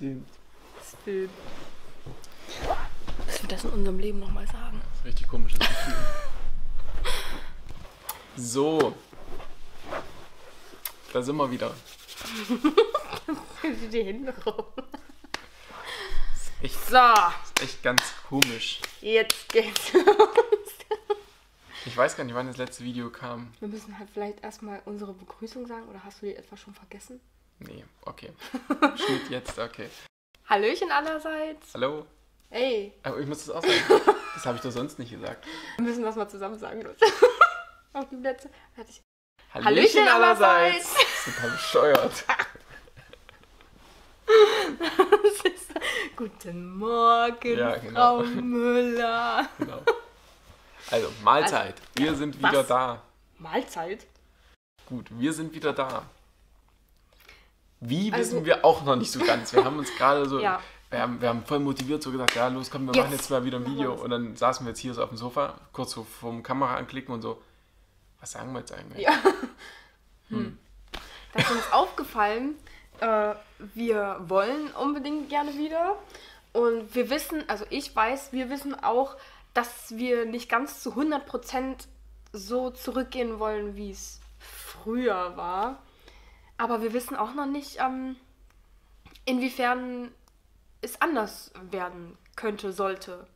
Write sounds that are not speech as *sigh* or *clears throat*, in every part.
Es filmt. Müssen wir das in unserem Leben nochmal sagen? Das ist richtig komisches Gefühl. *laughs* So. Da sind wir wieder. Die Hände rum. Echt, So, echt ganz komisch. jetzt geht's. *laughs* Ich weiß gar nicht, wann das letzte Video kam. Wir müssen halt vielleicht erstmal unsere Begrüßung sagen oder hast du die etwa schon vergessen? Nee, okay. *laughs* Schnitt jetzt, okay. Hallöchen allerseits. Hallo? Ey, Aber ich muss das auch sagen. Das habe ich doch sonst nicht gesagt. wir müssen das mal zusammen sagen, los. *laughs* Auf die Plätze. Hallöchen Hallöchen allerseits. Das ist total bescheuert. *laughs* Das ist, guten Morgen, Ja, genau. Frau Müller. Genau. Also, Mahlzeit. Wir sind wieder was? da. Mahlzeit? Gut, wir sind wieder da. Wie Also- wissen wir auch noch nicht so ganz. Wir haben uns gerade so, *laughs* Ja. wir, haben, wir haben voll motiviert so gesagt, ja los, komm, wir Jetzt machen jetzt mal wieder ein Video. Und dann saßen wir jetzt hier so auf dem Sofa, kurz so vom Kamera anklicken und so, was sagen wir jetzt eigentlich? Ja. Da ist uns aufgefallen, äh, wir wollen unbedingt gerne wieder. Und wir wissen, also ich weiß, wir wissen auch, dass wir nicht ganz zu 100% so zurückgehen wollen, wie es früher war. Aber wir wissen auch noch nicht, ähm, inwiefern es anders werden könnte, sollte.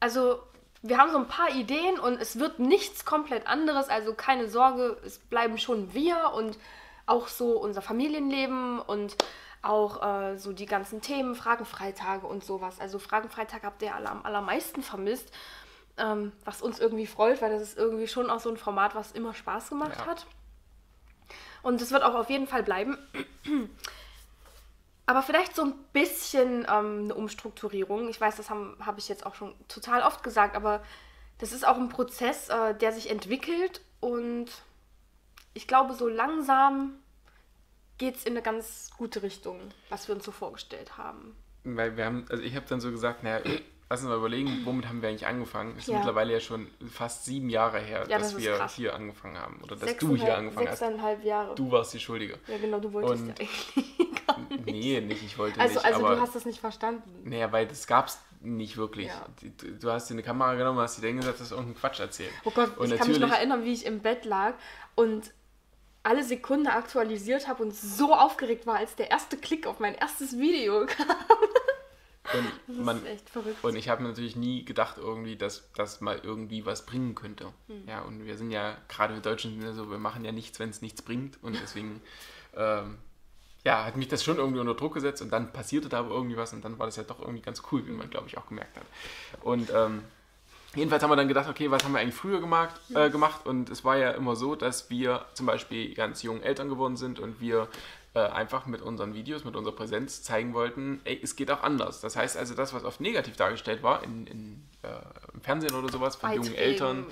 Also, wir haben so ein paar Ideen und es wird nichts komplett anderes. Also keine Sorge, es bleiben schon wir und auch so unser Familienleben und auch äh, so die ganzen Themen, Fragenfreitage und sowas. Also Fragenfreitag habt ihr alle am allermeisten vermisst, ähm, was uns irgendwie freut, weil das ist irgendwie schon auch so ein Format, was immer Spaß gemacht Ja. hat. Und es wird auch auf jeden Fall bleiben. *clears throat* Aber vielleicht so ein bisschen ähm, eine Umstrukturierung. Ich weiß, das habe hab ich jetzt auch schon total oft gesagt, aber das ist auch ein Prozess, äh, der sich entwickelt und ich glaube, so langsam geht es in eine ganz gute Richtung, was wir uns so vorgestellt haben. Weil wir haben, also ich habe dann so gesagt, naja, lass uns mal überlegen, womit haben wir eigentlich angefangen? Es ist Ja. mittlerweile ja schon fast sieben Jahre her, Ja, dass das wir krass. hier angefangen haben. Oder dass du hier angefangen hast. Sechseinhalb Jahre. Du warst die Schuldige. Ja, genau, du wolltest Und- ja eigentlich gar nicht. Nee, nicht, ich wollte Also, nicht. also aber du hast das nicht verstanden. Naja, weil das gab's nicht wirklich. Ja. Du, hast dir eine Kamera genommen, hast dir hingesetzt, hast irgendeinen Quatsch erzählt. Oh Gott, Und ich kann mich noch erinnern, wie ich im Bett lag und alle Sekunde aktualisiert habe und so aufgeregt war, als der erste Klick auf mein erstes Video *laughs* kam. Und, *laughs* Das man, ist echt verrückt. und ich habe natürlich nie gedacht, irgendwie, dass das mal irgendwie was bringen könnte. Hm. Ja, und wir sind ja, gerade wir Deutschen sind ja so, wir machen ja nichts, wenn es nichts bringt. Und deswegen, ähm, ja, hat mich das schon irgendwie unter Druck gesetzt und dann passierte da aber irgendwie was und dann war das ja doch irgendwie ganz cool, wie man, glaube ich, auch gemerkt hat. Und ähm, Jedenfalls haben wir dann gedacht, okay, was haben wir eigentlich früher gemacht, äh, gemacht? Und es war ja immer so, dass wir zum Beispiel ganz jung Eltern geworden sind und wir äh, einfach mit unseren Videos, mit unserer Präsenz zeigen wollten, ey, es geht auch anders. Das heißt also, das, was oft negativ dargestellt war, in, in, äh, im Fernsehen oder sowas von jungen Eltern,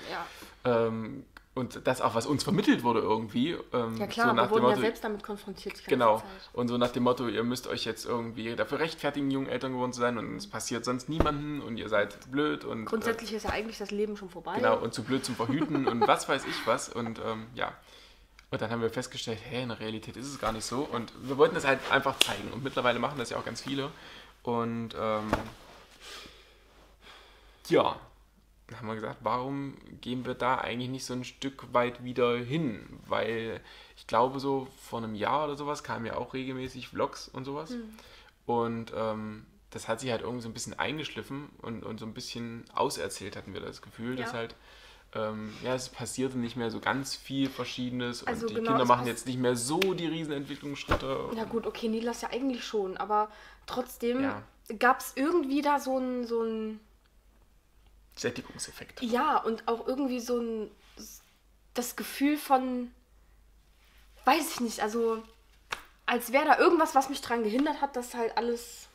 Ja, ähm, und das auch, was uns vermittelt wurde irgendwie. Ähm, ja klar, so nach wir wurden dem ja Motto, selbst damit konfrontiert. Genau. Und so nach dem Motto, ihr müsst euch jetzt irgendwie dafür rechtfertigen, jungen Eltern geworden zu sein und es passiert sonst niemanden und ihr seid blöd und äh, Grundsätzlich ist ja eigentlich das Leben schon vorbei. Genau, und zu blöd zum Verhüten und was weiß ich was. Und ähm, ja. Und dann haben wir festgestellt, hey, in der Realität ist es gar nicht so. Und wir wollten das halt einfach zeigen. Und mittlerweile machen das ja auch ganz viele. Und ähm, ja, dann haben wir gesagt, warum gehen wir da eigentlich nicht so ein Stück weit wieder hin? Weil ich glaube, so vor einem Jahr oder sowas kamen ja auch regelmäßig Vlogs und sowas. Hm. Und ähm, das hat sich halt irgendwie so ein bisschen eingeschliffen und, und so ein bisschen auserzählt, hatten wir das Gefühl, dass Ja. halt, ähm, ja, es passierte nicht mehr so ganz viel Verschiedenes Also und die genau, Kinder machen jetzt nicht mehr so die Riesenentwicklungsschritte. Ja gut, okay, Nilas ja eigentlich schon, aber trotzdem Ja. gab es irgendwie da so ein, so ein, Sättigungseffekt. ja, und auch irgendwie so ein, das Gefühl von, weiß ich nicht, also als wäre da irgendwas, was mich dran gehindert hat, dass halt alles,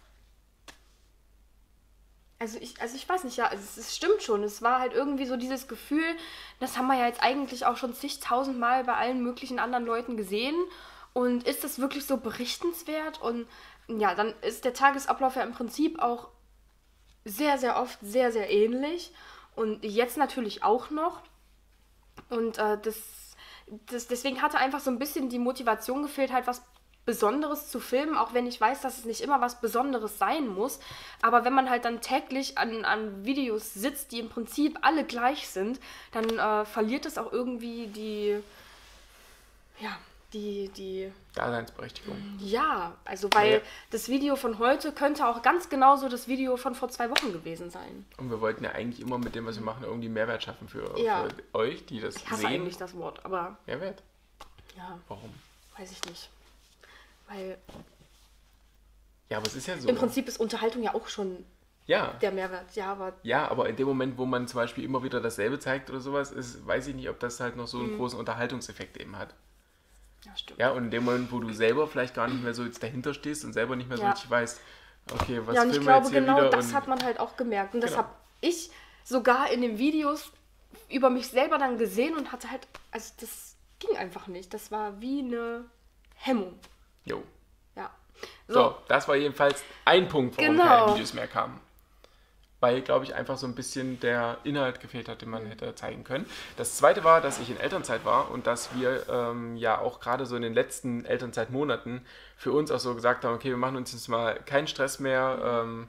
also ich, also ich weiß nicht, ja, es, es stimmt schon, es war halt irgendwie so dieses Gefühl, das haben wir ja jetzt eigentlich auch schon zigtausendmal bei allen möglichen anderen Leuten gesehen und ist das wirklich so berichtenswert und ja, dann ist der Tagesablauf ja im Prinzip auch sehr, sehr oft sehr, sehr ähnlich. Und jetzt natürlich auch noch. Und äh, das, das, deswegen hatte einfach so ein bisschen die Motivation gefehlt, halt was Besonderes zu filmen, auch wenn ich weiß, dass es nicht immer was Besonderes sein muss. Aber wenn man halt dann täglich an, an Videos sitzt, die im Prinzip alle gleich sind, dann äh, verliert es auch irgendwie die, ja, die, die Daseinsberechtigung. ja, also weil Ja. das Video von heute könnte auch ganz genauso das Video von vor zwei Wochen gewesen sein. Und wir wollten ja eigentlich immer mit dem, was wir machen, irgendwie Mehrwert schaffen für, Ja. für euch, die das Ich hasse sehen. eigentlich das Wort, aber Mehrwert? ja, Warum? weiß ich nicht. Weil Ja, aber es ist ja so. im Prinzip ist Unterhaltung ja auch schon ja. der Mehrwert. Ja, aber Ja, aber in dem Moment, wo man zum Beispiel immer wieder dasselbe zeigt oder sowas, ist, weiß ich nicht, ob das halt noch so Mhm. einen großen Unterhaltungseffekt eben hat. ja, stimmt. Ja, und in dem Moment, wo du selber vielleicht gar nicht mehr so jetzt dahinter stehst und selber nicht mehr so Ja. richtig weißt, okay, was ja, und ich glaube, genau das hat man halt auch gemerkt. Und das Genau. habe ich sogar in den Videos über mich selber dann gesehen und hatte halt, also das ging einfach nicht. Das war wie eine Hemmung. Jo. Ja. So, das war jedenfalls ein Punkt, warum Genau. keine Videos mehr kamen. Weil, glaube ich, einfach so ein bisschen der Inhalt gefehlt hat, den man hätte zeigen können. Das zweite war, dass ich in Elternzeit war und dass wir ähm, ja auch gerade so in den letzten Elternzeitmonaten für uns auch so gesagt haben, okay, wir machen uns jetzt mal keinen Stress mehr, ähm,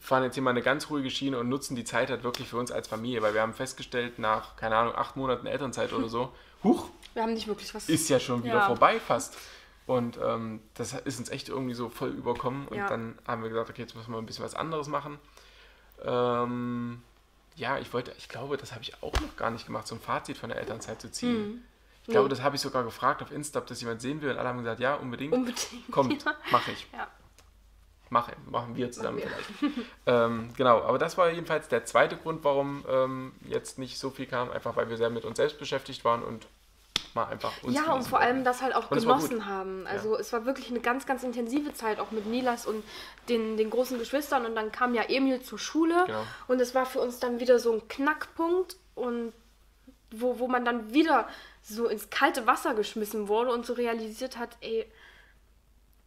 fahren jetzt hier mal eine ganz ruhige Schiene und nutzen die Zeit halt wirklich für uns als Familie, weil wir haben festgestellt, nach, keine Ahnung, acht Monaten Elternzeit oder so, *laughs* huch, Wir haben nicht wirklich was. ist ja schon wieder Ja. vorbei fast. Und ähm, das ist uns echt irgendwie so voll überkommen. Und Ja. dann haben wir gesagt, okay, jetzt müssen wir ein bisschen was anderes machen. Ähm, ja, ich wollte, ich glaube, das habe ich auch noch gar nicht gemacht, so ein Fazit von der Elternzeit zu ziehen. Ich glaube, das habe ich sogar gefragt auf Insta, ob das jemand sehen will. Und alle haben gesagt, ja, unbedingt. Unbedingt. Kommt, mache ich. Ja. Mache, machen wir zusammen Machen vielleicht. ähm, genau, aber das war jedenfalls der zweite Grund, warum ähm, jetzt nicht so viel kam, einfach weil wir sehr mit uns selbst beschäftigt waren und mal einfach uns Ja, und vor allem das halt auch Und genossen haben. Also es war wirklich eine ganz, ganz intensive Zeit, auch mit Nilas und den, den großen Geschwistern. Und dann kam ja Emil zur Schule. Genau. Und es war für uns dann wieder so ein Knackpunkt und wo, wo man dann wieder so ins kalte Wasser geschmissen wurde und so realisiert hat, ey,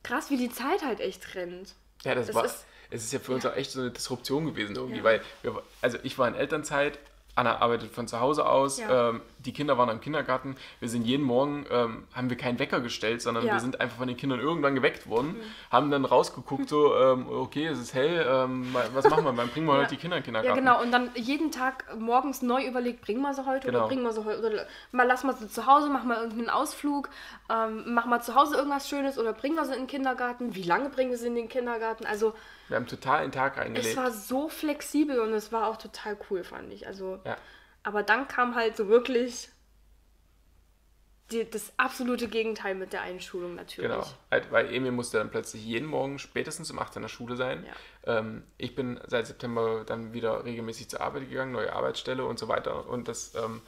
krass, wie die Zeit halt echt rennt. Ja, das, Das war, ist- es ist ja für uns auch echt so eine Disruption gewesen irgendwie, Ja. weil, wir, also ich war in Elternzeit, Anna arbeitet von zu Hause aus, Ja. ähm, die Kinder waren im Kindergarten, wir sind jeden Morgen, ähm, haben wir keinen Wecker gestellt, sondern Ja. Mhm. wir sind einfach von den Kindern irgendwann geweckt worden, haben dann rausgeguckt so, ähm, okay, es ist hell, ähm, was machen wir, wann bringen wir *laughs* Ja. heute die Kinder in den Ja, Kindergarten? genau. Und dann jeden Tag morgens neu überlegt, bringen wir sie heute Genau. oder bringen wir sie heute oder mal lass mal sie zu Hause, machen wir irgendeinen Ausflug, ähm, machen wir zu Hause irgendwas Schönes oder bringen wir sie in den Kindergarten. Wie lange bringen wir sie in den Kindergarten? Also Wir haben total den Tag es reingelegt. war so flexibel und es war auch total cool, fand ich. Also, Ja. Aber dann kam halt so wirklich die, das absolute Gegenteil mit der Einschulung natürlich. Genau, halt, weil Emil musste dann plötzlich jeden Morgen spätestens um 8 in der Schule sein. Ähm, ich bin seit September dann wieder regelmäßig zur Arbeit gegangen, neue Arbeitsstelle und so weiter. Und das ähm,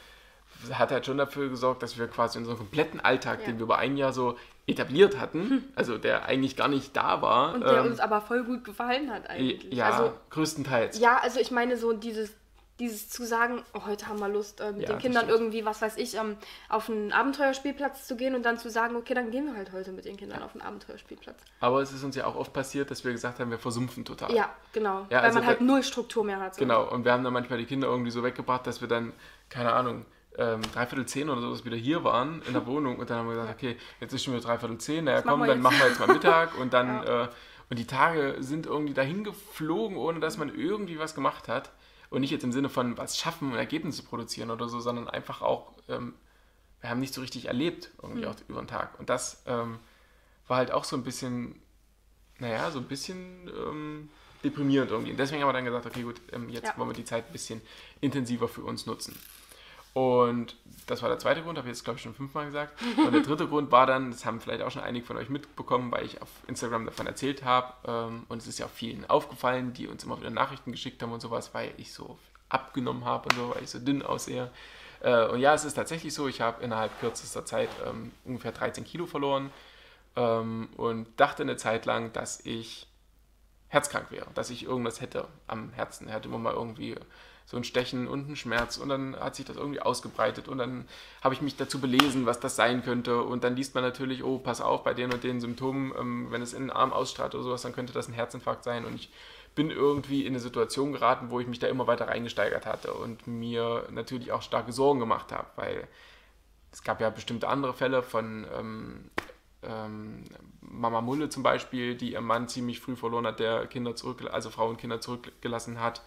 hat halt schon dafür gesorgt, dass wir quasi unseren kompletten Alltag, Ja. den wir über ein Jahr so etabliert hatten, *laughs* also der eigentlich gar nicht da war, Und der ähm, uns aber voll gut gefallen hat eigentlich. ja, Also, größtenteils. Ja, also ich meine so dieses, dieses zu sagen, oh, heute haben wir Lust, äh, mit Ja, den Kindern stimmt. irgendwie, was weiß ich, ähm, auf einen Abenteuerspielplatz zu gehen und dann zu sagen, okay, dann gehen wir halt heute mit den Kindern auf einen Abenteuerspielplatz. Aber es ist uns ja auch oft passiert, dass wir gesagt haben, wir versumpfen total. Ja, genau. Ja, Weil also man halt null Struktur mehr hat. so. Genau, und wir haben dann manchmal die Kinder irgendwie so weggebracht, dass wir dann, keine Ahnung, ähm, dreiviertel zehn oder sowas wieder hier waren in der Wohnung und dann haben wir gesagt, okay, jetzt ist schon wieder dreiviertel zehn, naja machen komm, wir dann machen wir jetzt mal Mittag und *laughs* dann, äh, und die Tage sind irgendwie dahin geflogen, ohne dass man irgendwie was gemacht hat und nicht jetzt im Sinne von was schaffen und Ergebnisse produzieren oder so, sondern einfach auch, ähm, wir haben nicht so richtig erlebt irgendwie auch über den Tag und das ähm, war halt auch so ein bisschen, naja, so ein bisschen ähm, deprimierend irgendwie. Und deswegen haben wir dann gesagt, okay, gut, ähm, jetzt Ja. wollen wir die Zeit ein bisschen intensiver für uns nutzen. Und das war der zweite Grund, habe ich jetzt glaube ich schon fünfmal gesagt. Und der dritte Grund war dann, das haben vielleicht auch schon einige von euch mitbekommen, weil ich auf Instagram davon erzählt habe. Ähm, und es ist ja auch vielen aufgefallen, die uns immer wieder Nachrichten geschickt haben und sowas, weil ich so abgenommen habe und so, weil ich so dünn aussehe. Äh, und ja, es ist tatsächlich so, ich habe innerhalb kürzester Zeit ähm, ungefähr 13 Kilo verloren ähm, und dachte eine Zeit lang, dass ich herzkrank wäre, dass ich irgendwas hätte am Herzen. Er hatte immer mal irgendwie so ein Stechen und einen Schmerz. Und dann hat sich das irgendwie ausgebreitet. Und dann habe ich mich dazu belesen, was das sein könnte. Und dann liest man natürlich, oh, pass auf, bei den und den Symptomen, ähm, wenn es in den Arm ausstrahlt oder sowas, dann könnte das ein Herzinfarkt sein. Und ich bin irgendwie in eine Situation geraten, wo ich mich da immer weiter reingesteigert hatte und mir natürlich auch starke Sorgen gemacht habe, weil es gab ja bestimmte andere Fälle von ähm, ähm, Mama Mulle zum Beispiel, die ihren Mann ziemlich früh verloren hat, der Kinder zurück, also Frau und Kinder zurückgelassen hat.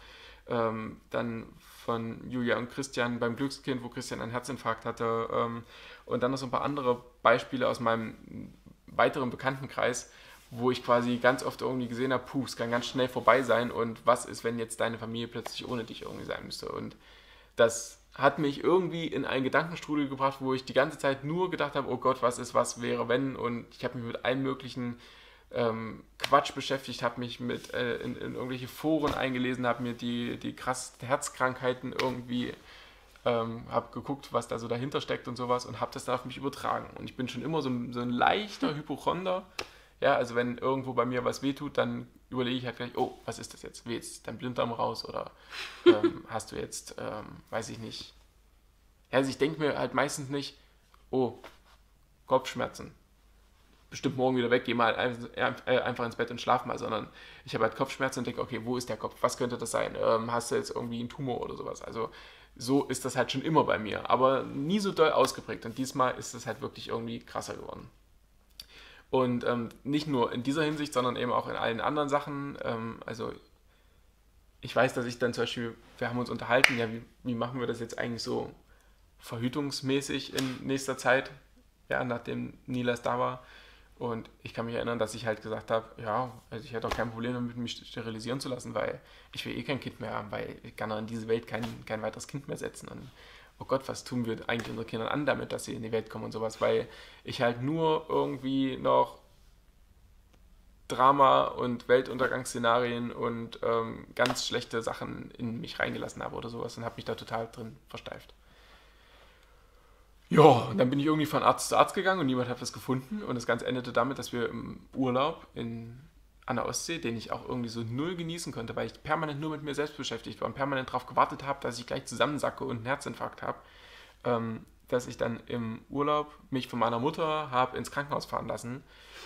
Ähm, dann von Julia und Christian beim Glückskind, wo Christian einen Herzinfarkt hatte. Ähm, und dann noch so ein paar andere Beispiele aus meinem weiteren Bekanntenkreis, wo ich quasi ganz oft irgendwie gesehen habe, puh, es kann ganz schnell vorbei sein und was ist, wenn jetzt deine Familie plötzlich ohne dich irgendwie sein müsste. Und das hat mich irgendwie in einen Gedankenstrudel gebracht, wo ich die ganze Zeit nur gedacht habe, oh Gott, was ist, was wäre, wenn. Und ich habe mich mit allen möglichen ähm, Quatsch beschäftigt, habe mich mit äh, in, in, irgendwelche Foren eingelesen, habe mir die, die krassen Herzkrankheiten irgendwie, ähm, habe geguckt, was da so dahinter steckt und sowas und habe das da auf mich übertragen. Und ich bin schon immer so, so ein leichter Hypochonder. Ja, also wenn irgendwo bei mir was wehtut, dann überlege ich halt gleich, oh, was ist das jetzt? Wie jetzt dein Blinddarm raus oder ähm, *laughs* hast du jetzt, ähm, weiß ich nicht. Also ich denke mir halt meistens nicht, oh, Kopfschmerzen. Bestimmt morgen wieder weg, geh mal äh, einfach ins Bett und schlaf mal, sondern ich habe halt Kopfschmerzen und denke, okay, wo ist der Kopf? Was könnte das sein? Ähm, hast du jetzt irgendwie einen Tumor oder sowas? Also so ist das halt schon immer bei mir, aber nie so doll ausgeprägt. Und diesmal ist es halt wirklich irgendwie krasser geworden. Und ähm, nicht nur in dieser Hinsicht, sondern eben auch in allen anderen Sachen. Ähm, also ich weiß, dass ich dann zum Beispiel, wir haben uns unterhalten, ja, wie, wie machen wir das jetzt eigentlich so verhütungsmäßig in nächster Zeit, ja, nachdem Nilas da war. Und ich kann mich erinnern, dass ich halt gesagt habe, ja, also ich hätte auch kein Problem damit, mich sterilisieren zu lassen, weil ich will eh kein Kind mehr haben, weil ich kann in diese Welt kein, kein weiteres Kind mehr setzen. Und oh Gott, was tun wir eigentlich unseren Kindern an damit, dass sie in die Welt kommen und sowas, weil ich halt nur irgendwie noch Drama und Weltuntergangsszenarien und ähm, ganz schlechte Sachen in mich reingelassen habe oder sowas und habe mich da total drin versteift. Ja, und dann bin ich irgendwie von Arzt zu Arzt gegangen und niemand hat was gefunden und das Ganze endete damit, dass wir im Urlaub in an der Ostsee, den ich auch irgendwie so null genießen konnte, weil ich permanent nur mit mir selbst beschäftigt war und permanent darauf gewartet habe, dass ich gleich zusammensacke und einen Herzinfarkt habe, ähm, dass ich dann im Urlaub mich von meiner Mutter habe ins Krankenhaus fahren lassen,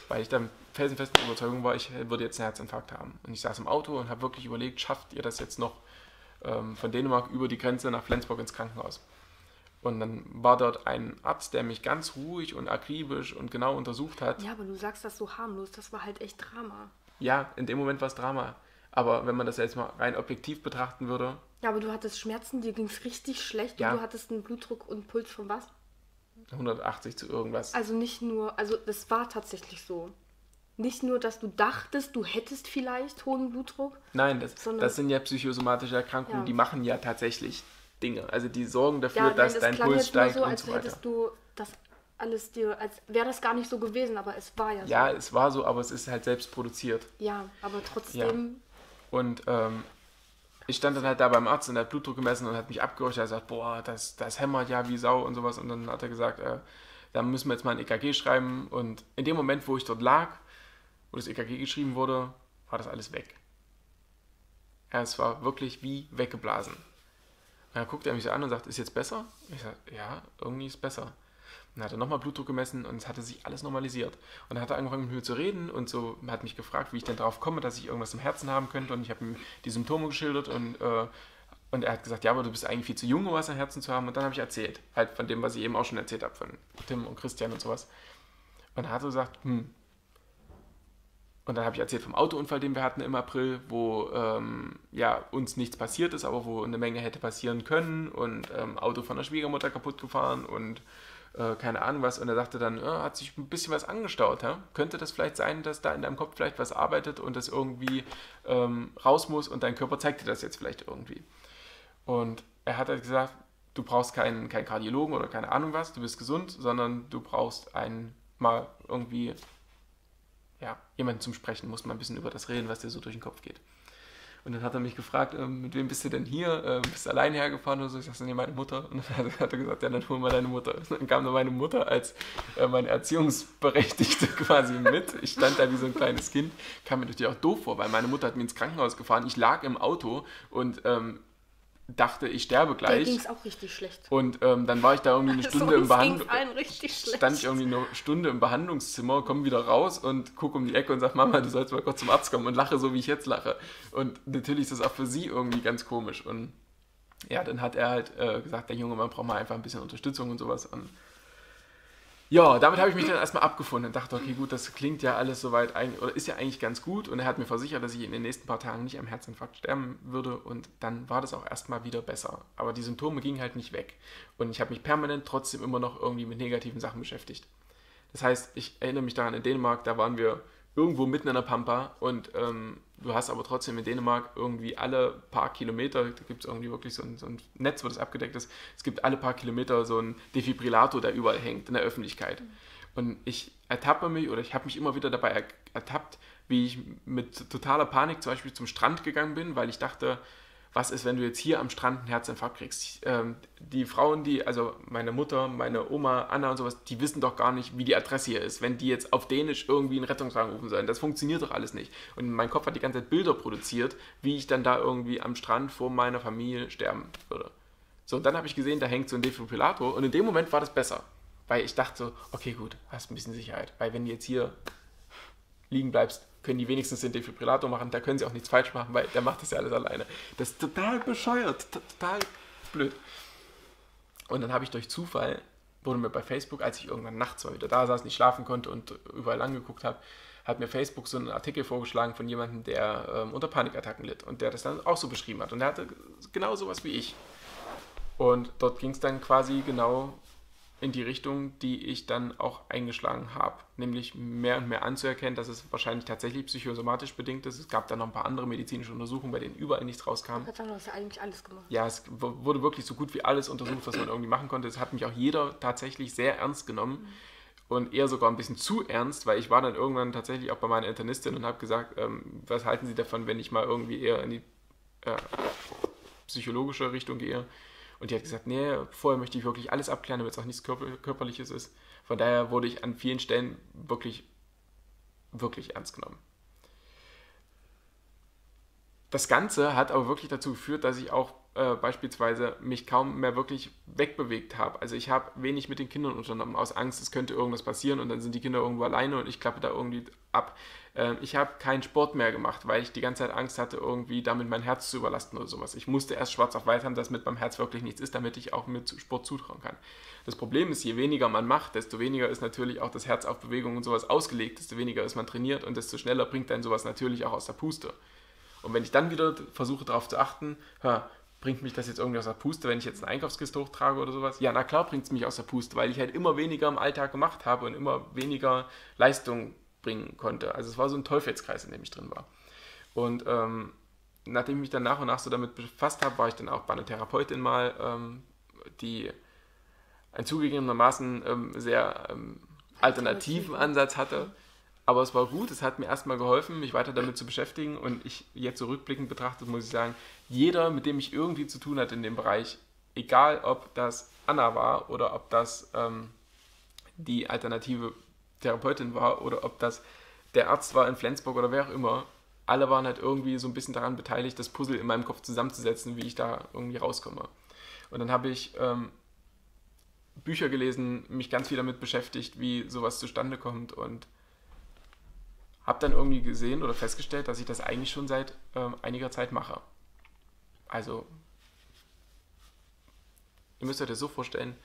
weil ich dann felsenfest Überzeugung war, ich würde jetzt einen Herzinfarkt haben. Und ich saß im Auto und habe wirklich überlegt, schafft ihr das jetzt noch ähm, von Dänemark über die Grenze nach Flensburg ins Krankenhaus? Und dann war dort ein Arzt, der mich ganz ruhig und akribisch und genau untersucht hat. Ja, aber du sagst das so harmlos, das war halt echt Drama ja, in dem Moment war es Drama. Aber wenn man das jetzt mal rein objektiv betrachten würde. Ja, aber du hattest Schmerzen, dir ging es richtig schlecht ja. und du hattest einen Blutdruck und Puls von was? 180 zu irgendwas. Also nicht nur, also das war tatsächlich so. Nicht nur, dass du dachtest, du hättest vielleicht hohen Blutdruck. Nein, das, das sind ja psychosomatische Erkrankungen, ja. die machen ja tatsächlich Dinge. Also die sorgen dafür, ja, nein, dass das dein Puls steigt so, und so weiter. Als hättest du das alles dir, als wäre das gar nicht so gewesen, aber es war ja so. Ja, es war so, aber es ist halt selbst produziert. Ja, aber trotzdem. Ja. Und ähm, ich stand dann halt da beim Arzt und er hat Blutdruck gemessen und hat mich abgehorcht. Er hat gesagt, boah, das, das hämmert ja wie Sau und sowas. Und dann hat er gesagt, äh, da müssen wir jetzt mal ein EKG schreiben. Und in dem Moment, wo ich dort lag, wo das EKG geschrieben wurde, war das alles weg. Ja, es war wirklich wie weggeblasen. Dann guckt er mich so an und sagt, ist jetzt besser? Ich sage, ja, irgendwie ist besser. Dann hat er nochmal Blutdruck gemessen und es hatte sich alles normalisiert. Und dann hat er angefangen mit mir zu reden und so hat mich gefragt, wie ich denn darauf komme, dass ich irgendwas im Herzen haben könnte. Und ich habe ihm die Symptome geschildert und, äh, und er hat gesagt, ja, aber du bist eigentlich viel zu jung, um was im Herzen zu haben. Und dann habe ich erzählt, halt von dem, was ich eben auch schon erzählt habe, von Tim und Christian und sowas. Und dann hat er gesagt, hm. Und dann habe ich erzählt vom Autounfall, den wir hatten im April, wo ähm, ja, uns nichts passiert ist, aber wo eine Menge hätte passieren können und ähm, Auto von der Schwiegermutter kaputt gefahren und äh, keine Ahnung was. Und er sagte dann, ja, hat sich ein bisschen was angestaut. Ja? Könnte das vielleicht sein, dass da in deinem Kopf vielleicht was arbeitet und das irgendwie ähm, raus muss und dein Körper zeigt dir das jetzt vielleicht irgendwie. Und er hat halt gesagt, du brauchst keinen, keinen Kardiologen oder keine Ahnung was, du bist gesund, sondern du brauchst einen mal irgendwie, ja, jemanden zum Sprechen, musst mal ein bisschen über das reden, was dir so durch den Kopf geht. Und dann hat er mich gefragt, ähm, mit wem bist du denn hier? Ähm, bist du allein hergefahren oder so? Ich sagte, nee, meine Mutter. Und dann hat er gesagt, ja, dann hol mal deine Mutter. Und dann kam dann meine Mutter als äh, meine Erziehungsberechtigte *laughs* quasi mit. Ich stand da wie so ein kleines Kind, kam mir natürlich auch doof vor, weil meine Mutter hat mich ins Krankenhaus gefahren. Ich lag im Auto und ähm, dachte, ich sterbe gleich. Mir ging es auch richtig schlecht. Und ähm, dann war ich da irgendwie eine *laughs* Stunde im Behandlungszimmer. Stand ich irgendwie eine Stunde im Behandlungszimmer, komme wieder raus und gucke um die Ecke und sage, Mama, du sollst mal kurz zum Arzt kommen und lache so, wie ich jetzt lache. Und natürlich ist das auch für sie irgendwie ganz komisch. Und ja, dann hat er halt äh, gesagt, der junge Mann braucht mal einfach ein bisschen Unterstützung und sowas. Und Ja, damit habe ich mich dann erstmal abgefunden und dachte, okay, gut, das klingt ja alles soweit, oder ist ja eigentlich ganz gut. Und er hat mir versichert, dass ich in den nächsten paar Tagen nicht am Herzinfarkt sterben würde. Und dann war das auch erstmal wieder besser. Aber die Symptome gingen halt nicht weg. Und ich habe mich permanent trotzdem immer noch irgendwie mit negativen Sachen beschäftigt. Das heißt, ich erinnere mich daran, in Dänemark, da waren wir irgendwo mitten in der Pampa und ähm, du hast aber trotzdem in Dänemark irgendwie alle paar Kilometer, da gibt es irgendwie wirklich so ein, so ein, Netz, wo das abgedeckt ist, es gibt alle paar Kilometer so einen Defibrillator, der überall hängt in der Öffentlichkeit. Und ich ertappe mich oder ich habe mich immer wieder dabei ertappt, wie ich mit totaler Panik zum Beispiel zum Strand gegangen bin, weil ich dachte, was ist, wenn du jetzt hier am Strand einen Herzinfarkt kriegst? Ähm, die Frauen, die, also meine Mutter, meine Oma, Anna und sowas, die wissen doch gar nicht, wie die Adresse hier ist, wenn die jetzt auf Dänisch irgendwie einen Rettungswagen rufen sollen. Das funktioniert doch alles nicht. Und mein Kopf hat die ganze Zeit Bilder produziert, wie ich dann da irgendwie am Strand vor meiner Familie sterben würde. So, und dann habe ich gesehen, da hängt so ein Defibrillator und in dem Moment war das besser. Weil ich dachte so, okay, gut, hast ein bisschen Sicherheit. Weil wenn du jetzt hier liegen bleibst, können die wenigstens den Defibrillator machen, da können sie auch nichts falsch machen, weil der macht das ja alles alleine. Das ist total bescheuert, total blöd. Und dann habe ich durch Zufall, wurde mir bei Facebook, als ich irgendwann nachts mal wieder da saß, nicht schlafen konnte und überall angeguckt habe, hat mir Facebook so einen Artikel vorgeschlagen von jemandem, der ähm, unter Panikattacken litt und der das dann auch so beschrieben hat. Und der hatte genau sowas wie ich. Und dort ging es dann quasi genau in die Richtung, die ich dann auch eingeschlagen habe. Nämlich mehr und mehr anzuerkennen, dass es wahrscheinlich tatsächlich psychosomatisch bedingt ist. Es gab dann noch ein paar andere medizinische Untersuchungen, bei denen überall nichts rauskam. Ich sagen, du hast ja eigentlich alles gemacht. Ja, es wurde wirklich so gut wie alles untersucht, was man irgendwie machen konnte. Es hat mich auch jeder tatsächlich sehr ernst genommen. Mhm. Und eher sogar ein bisschen zu ernst, weil ich war dann irgendwann tatsächlich auch bei meiner Internistin und habe gesagt, ähm, was halten Sie davon, wenn ich mal irgendwie eher in die äh, psychologische Richtung gehe? Und die hat gesagt, nee, vorher möchte ich wirklich alles abklären, damit es auch nichts Körperliches ist. Von daher wurde ich an vielen Stellen wirklich, wirklich ernst genommen. Das Ganze hat aber wirklich dazu geführt, dass ich auch äh, beispielsweise mich kaum mehr wirklich wegbewegt habe. Also ich habe wenig mit den Kindern unternommen, aus Angst, es könnte irgendwas passieren und dann sind die Kinder irgendwo alleine und ich klappe da irgendwie ab. Äh, ich habe keinen Sport mehr gemacht, weil ich die ganze Zeit Angst hatte, irgendwie damit mein Herz zu überlasten oder sowas. Ich musste erst schwarz auf weiß haben, dass mit meinem Herz wirklich nichts ist, damit ich auch mit Sport zutrauen kann. Das Problem ist, je weniger man macht, desto weniger ist natürlich auch das Herz auf Bewegung und sowas ausgelegt, desto weniger ist man trainiert und desto schneller bringt dann sowas natürlich auch aus der Puste. Und wenn ich dann wieder versuche darauf zu achten, hör, bringt mich das jetzt irgendwie aus der Puste, wenn ich jetzt eine Einkaufskiste hochtrage oder sowas? Ja, na klar bringt es mich aus der Puste, weil ich halt immer weniger im Alltag gemacht habe und immer weniger Leistung bringen konnte. Also es war so ein Teufelskreis, in dem ich drin war. Und ähm, nachdem ich mich dann nach und nach so damit befasst habe, war ich dann auch bei einer Therapeutin mal, ähm, die einen zugegebenermaßen ähm, sehr ähm, alternativen Ansatz hatte. Aber es war gut, es hat mir erstmal geholfen, mich weiter damit zu beschäftigen. Und ich jetzt so betrachtet, muss ich sagen, jeder, mit dem ich irgendwie zu tun hatte in dem Bereich, egal ob das Anna war oder ob das ähm, die alternative Therapeutin war oder ob das der Arzt war in Flensburg oder wer auch immer, alle waren halt irgendwie so ein bisschen daran beteiligt, das Puzzle in meinem Kopf zusammenzusetzen, wie ich da irgendwie rauskomme. Und dann habe ich ähm, Bücher gelesen, mich ganz viel damit beschäftigt, wie sowas zustande kommt und habe dann irgendwie gesehen oder festgestellt, dass ich das eigentlich schon seit ähm, einiger Zeit mache. Also, ihr müsst euch das so vorstellen,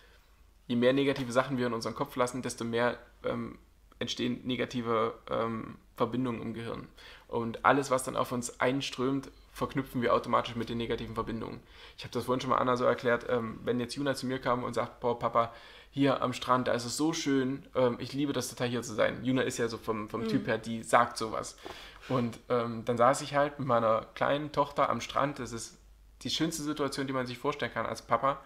je mehr negative Sachen wir in unseren Kopf lassen, desto mehr ähm, entstehen negative ähm, Verbindungen im Gehirn. Und alles, was dann auf uns einströmt, verknüpfen wir automatisch mit den negativen Verbindungen. Ich habe das vorhin schon mal Anna so erklärt, ähm, wenn jetzt Juna zu mir kam und sagt, boah Papa, hier am Strand, da ist es so schön, ähm, ich liebe das total hier zu sein. Juna ist ja so vom, vom mhm. Typ her, die sagt sowas. Und ähm, dann saß ich halt mit meiner kleinen Tochter am Strand, das ist die schönste Situation, die man sich vorstellen kann als Papa.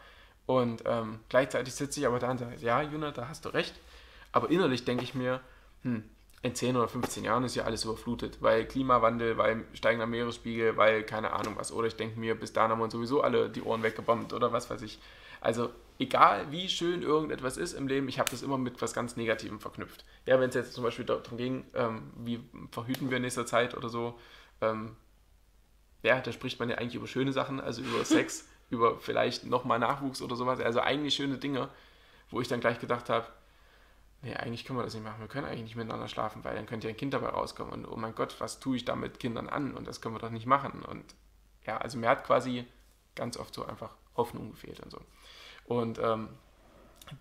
Und ähm, gleichzeitig sitze ich aber da und sage, ja Juna, da hast du recht. Aber innerlich denke ich mir, hm, in 10 oder 15 Jahren ist ja alles überflutet, weil Klimawandel, weil steigender Meeresspiegel, weil keine Ahnung was. Oder ich denke mir, bis dahin haben wir uns sowieso alle die Ohren weggebombt oder was weiß ich. Also egal wie schön irgendetwas ist im Leben, ich habe das immer mit was ganz Negativem verknüpft. Ja, wenn es jetzt zum Beispiel darum ging, ähm, wie verhüten wir in nächster Zeit oder so, ähm, ja, da spricht man ja eigentlich über schöne Sachen, also über *laughs* Sex, über vielleicht nochmal Nachwuchs oder sowas, also eigentlich schöne Dinge, wo ich dann gleich gedacht habe, nee, eigentlich können wir das nicht machen, wir können eigentlich nicht miteinander schlafen, weil dann könnte ja ein Kind dabei rauskommen und oh mein Gott, was tue ich da mit Kindern an? Und das können wir doch nicht machen. Und ja, also mir hat quasi ganz oft so einfach Hoffnung gefehlt und so. Und ähm,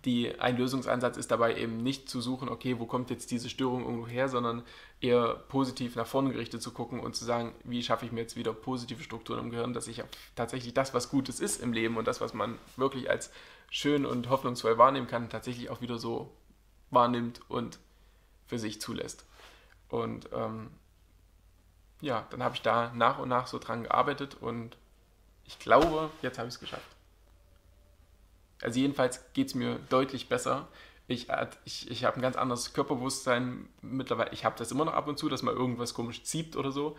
die, ein Lösungsansatz ist dabei eben nicht zu suchen, okay, wo kommt jetzt diese Störung irgendwo her, sondern eher positiv nach vorne gerichtet zu gucken und zu sagen, wie schaffe ich mir jetzt wieder positive Strukturen im Gehirn, dass ich tatsächlich das, was Gutes ist im Leben und das, was man wirklich als schön und hoffnungsvoll wahrnehmen kann, tatsächlich auch wieder so wahrnimmt und für sich zulässt. Und ähm, ja, dann habe ich da nach und nach so dran gearbeitet und ich glaube, jetzt habe ich es geschafft. Also jedenfalls geht es mir deutlich besser. Ich, ich, ich habe ein ganz anderes Körperbewusstsein mittlerweile. Ich habe das immer noch ab und zu, dass mal irgendwas komisch zieht oder so.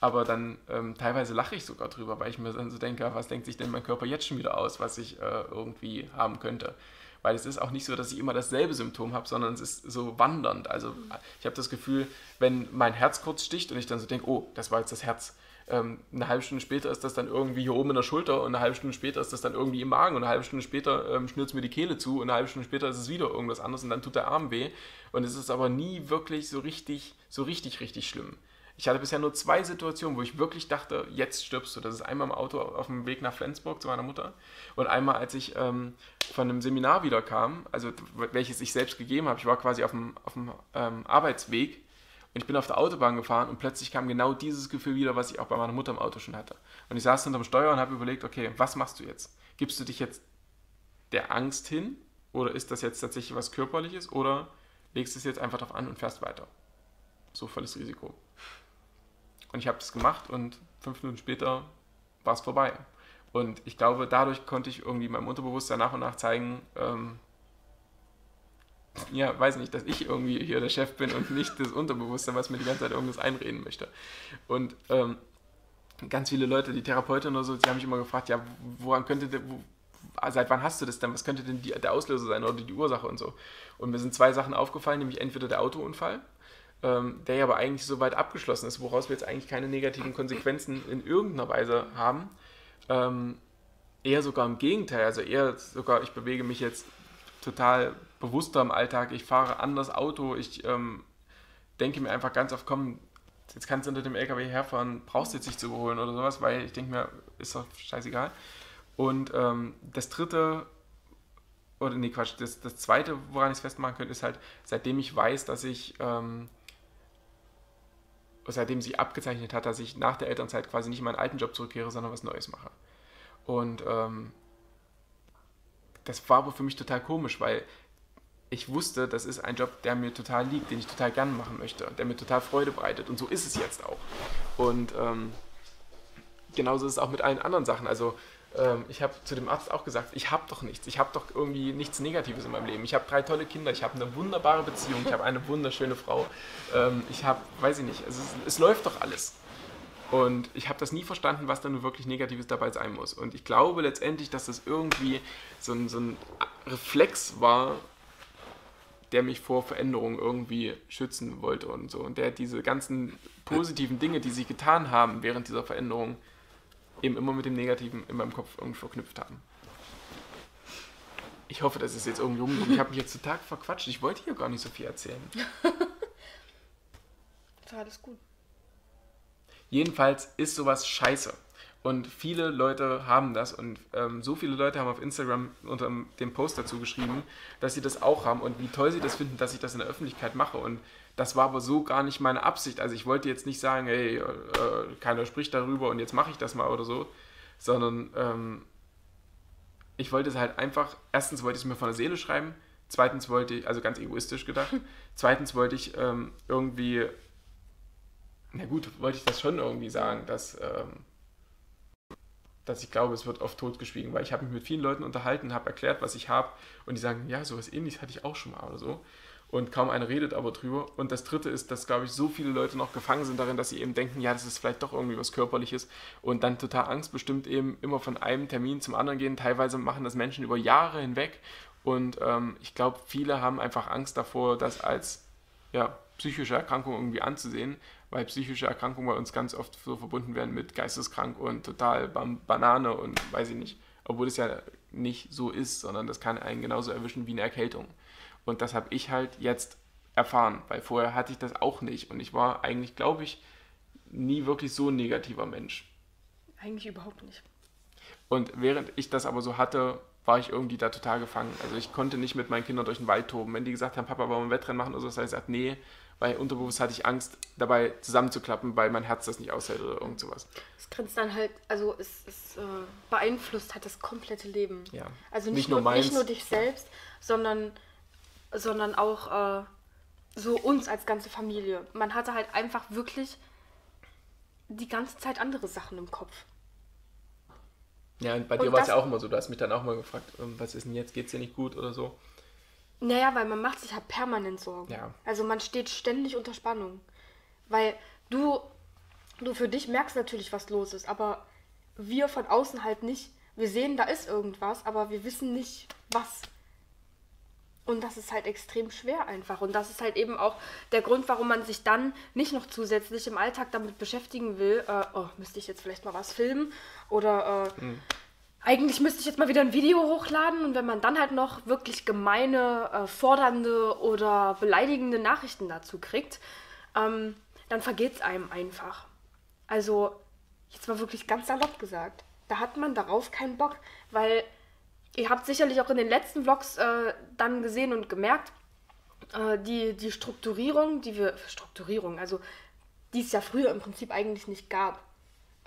Aber dann ähm, teilweise lache ich sogar drüber, weil ich mir dann so denke, was denkt sich denn mein Körper jetzt schon wieder aus, was ich äh, irgendwie haben könnte. Weil es ist auch nicht so, dass ich immer dasselbe Symptom habe, sondern es ist so wandernd. Also ich habe das Gefühl, wenn mein Herz kurz sticht und ich dann so denke, oh, das war jetzt das Herz, ähm, eine halbe Stunde später ist das dann irgendwie hier oben in der Schulter und eine halbe Stunde später ist das dann irgendwie im Magen und eine halbe Stunde später ähm, schnürt es mir die Kehle zu und eine halbe Stunde später ist es wieder irgendwas anderes und dann tut der Arm weh. Und es ist aber nie wirklich so richtig, so richtig, richtig schlimm. Ich hatte bisher nur zwei Situationen, wo ich wirklich dachte, jetzt stirbst du. Das ist einmal im Auto auf dem Weg nach Flensburg zu meiner Mutter und einmal, als ich ähm, von einem Seminar wiederkam, also welches ich selbst gegeben habe. Ich war quasi auf dem, auf dem ähm, Arbeitsweg und ich bin auf der Autobahn gefahren und plötzlich kam genau dieses Gefühl wieder, was ich auch bei meiner Mutter im Auto schon hatte. Und ich saß hinterm Steuer und habe überlegt, okay, was machst du jetzt? Gibst du dich jetzt der Angst hin oder ist das jetzt tatsächlich was Körperliches oder legst du es jetzt einfach drauf an und fährst weiter? So volles Risiko. Und ich habe das gemacht und fünf Minuten später war es vorbei. Und ich glaube, dadurch konnte ich irgendwie meinem Unterbewusstsein nach und nach zeigen, ähm, ja, weiß nicht, dass ich irgendwie hier der Chef bin und nicht das Unterbewusstsein, was mir die ganze Zeit irgendwas einreden möchte. Und ähm, ganz viele Leute, die Therapeuten oder so, die haben mich immer gefragt, ja, woran könnte, wo, seit wann hast du das denn? Was könnte denn die, der Auslöser sein oder die Ursache und so? Und mir sind zwei Sachen aufgefallen, nämlich entweder der Autounfall, ähm, der ja aber eigentlich so weit abgeschlossen ist, woraus wir jetzt eigentlich keine negativen Konsequenzen in irgendeiner Weise haben. Ähm, eher sogar im Gegenteil, also eher sogar, ich bewege mich jetzt total bewusster im Alltag, ich fahre anders Auto, ich ähm, denke mir einfach ganz oft, komm, jetzt kannst du hinter dem LKW herfahren, brauchst du jetzt nicht zu überholen oder sowas, weil ich denke mir, ist doch scheißegal. Und ähm, das dritte, oder nee, Quatsch, das, das zweite, woran ich es festmachen könnte, ist halt, seitdem ich weiß, dass ich, ähm, seitdem sich abgezeichnet hat, dass ich nach der Elternzeit quasi nicht in meinen alten Job zurückkehre, sondern was Neues mache. Und ähm, das war aber für mich total komisch, weil ich wusste, das ist ein Job, der mir total liegt, den ich total gern machen möchte, der mir total Freude bereitet. Und so ist es jetzt auch. Und ähm, genauso ist es auch mit allen anderen Sachen. Also ähm, ich habe zu dem Arzt auch gesagt, ich habe doch nichts. Ich habe doch irgendwie nichts Negatives in meinem Leben. Ich habe drei tolle Kinder, ich habe eine wunderbare Beziehung, ich habe eine wunderschöne Frau. Ähm, ich habe, weiß ich nicht, also es, es läuft doch alles. Und ich habe das nie verstanden, was da nur wirklich Negatives dabei sein muss. Und ich glaube letztendlich, dass das irgendwie so ein, so ein Reflex war, der mich vor Veränderungen irgendwie schützen wollte und so. Und der diese ganzen positiven Dinge, die sie getan haben während dieser Veränderung, eben immer mit dem Negativen in meinem Kopf irgendwie verknüpft haben. Ich hoffe, das ist jetzt irgendwie umgekommen. Ich habe mich jetzt total verquatscht. Ich wollte hier gar nicht so viel erzählen. *laughs* ist alles gut. Jedenfalls ist sowas scheiße. Und viele Leute haben das und ähm, so viele Leute haben auf Instagram unter dem Post dazu geschrieben, dass sie das auch haben und wie toll sie das finden, dass ich das in der Öffentlichkeit mache. Und das war aber so gar nicht meine Absicht. Also ich wollte jetzt nicht sagen, hey, äh, keiner spricht darüber und jetzt mache ich das mal oder so, sondern ähm, ich wollte es halt einfach, erstens wollte ich es mir von der Seele schreiben, zweitens wollte ich, also ganz egoistisch gedacht, *laughs* zweitens wollte ich ähm, irgendwie, na gut, wollte ich das schon irgendwie sagen, dass ähm, dass ich glaube, es wird oft totgeschwiegen, weil ich habe mich mit vielen Leuten unterhalten, habe erklärt, was ich habe und die sagen, ja, sowas ähnliches hatte ich auch schon mal oder so. Und kaum einer redet aber drüber. Und das Dritte ist, dass, glaube ich, so viele Leute noch gefangen sind darin, dass sie eben denken, ja, das ist vielleicht doch irgendwie was Körperliches und dann total angstbestimmt eben immer von einem Termin zum anderen gehen. Teilweise machen das Menschen über Jahre hinweg und ähm, ich glaube, viele haben einfach Angst davor, das als ja, psychische Erkrankung irgendwie anzusehen, weil psychische Erkrankungen bei uns ganz oft so verbunden werden mit geisteskrank und total Banane und weiß ich nicht. Obwohl es ja nicht so ist, sondern das kann einen genauso erwischen wie eine Erkältung. Und das habe ich halt jetzt erfahren, weil vorher hatte ich das auch nicht. Und ich war eigentlich, glaube ich, nie wirklich so ein negativer Mensch. Eigentlich überhaupt nicht. Und während ich das aber so hatte, war ich irgendwie da total gefangen. Also ich konnte nicht mit meinen Kindern durch den Wald toben. Wenn die gesagt haben, Papa, wollen wir ein Wettrennen machen oder so, habe ich gesagt, nee, weil unterbewusst hatte ich Angst, dabei zusammenzuklappen, weil mein Herz das nicht aushält oder irgend sowas. Es grenzt dann halt, also es, es äh, beeinflusst halt das komplette Leben. Ja. Also Nicht nicht, nur nur, nicht nur dich selbst, sondern, sondern auch äh, so uns als ganze Familie. Man hatte halt einfach wirklich die ganze Zeit andere Sachen im Kopf. Ja, und bei Und dir war es das- ja auch immer so. Du hast mich dann auch mal gefragt, ähm, was ist denn jetzt? Geht's dir nicht gut oder so? Naja, weil man macht sich halt permanent Sorgen. Ja. Also man steht ständig unter Spannung. Weil du, du für dich merkst natürlich, was los ist, aber wir von außen halt nicht. Wir sehen, da ist irgendwas, aber wir wissen nicht, was. Und das ist halt extrem schwer einfach. Und das ist halt eben auch der Grund, warum man sich dann nicht noch zusätzlich im Alltag damit beschäftigen will. Äh, oh, müsste ich jetzt vielleicht mal was filmen? Oder äh, eigentlich müsste ich jetzt mal wieder ein Video hochladen. Und wenn man dann halt noch wirklich gemeine, äh, fordernde oder beleidigende Nachrichten dazu kriegt, ähm, dann vergeht es einem einfach. Also, jetzt mal wirklich ganz salopp gesagt, da hat man darauf keinen Bock, weil ihr habt sicherlich auch in den letzten Vlogs äh, dann gesehen und gemerkt, äh, die, die Strukturierung, die wir, Strukturierung, also die es ja früher im Prinzip eigentlich nicht gab,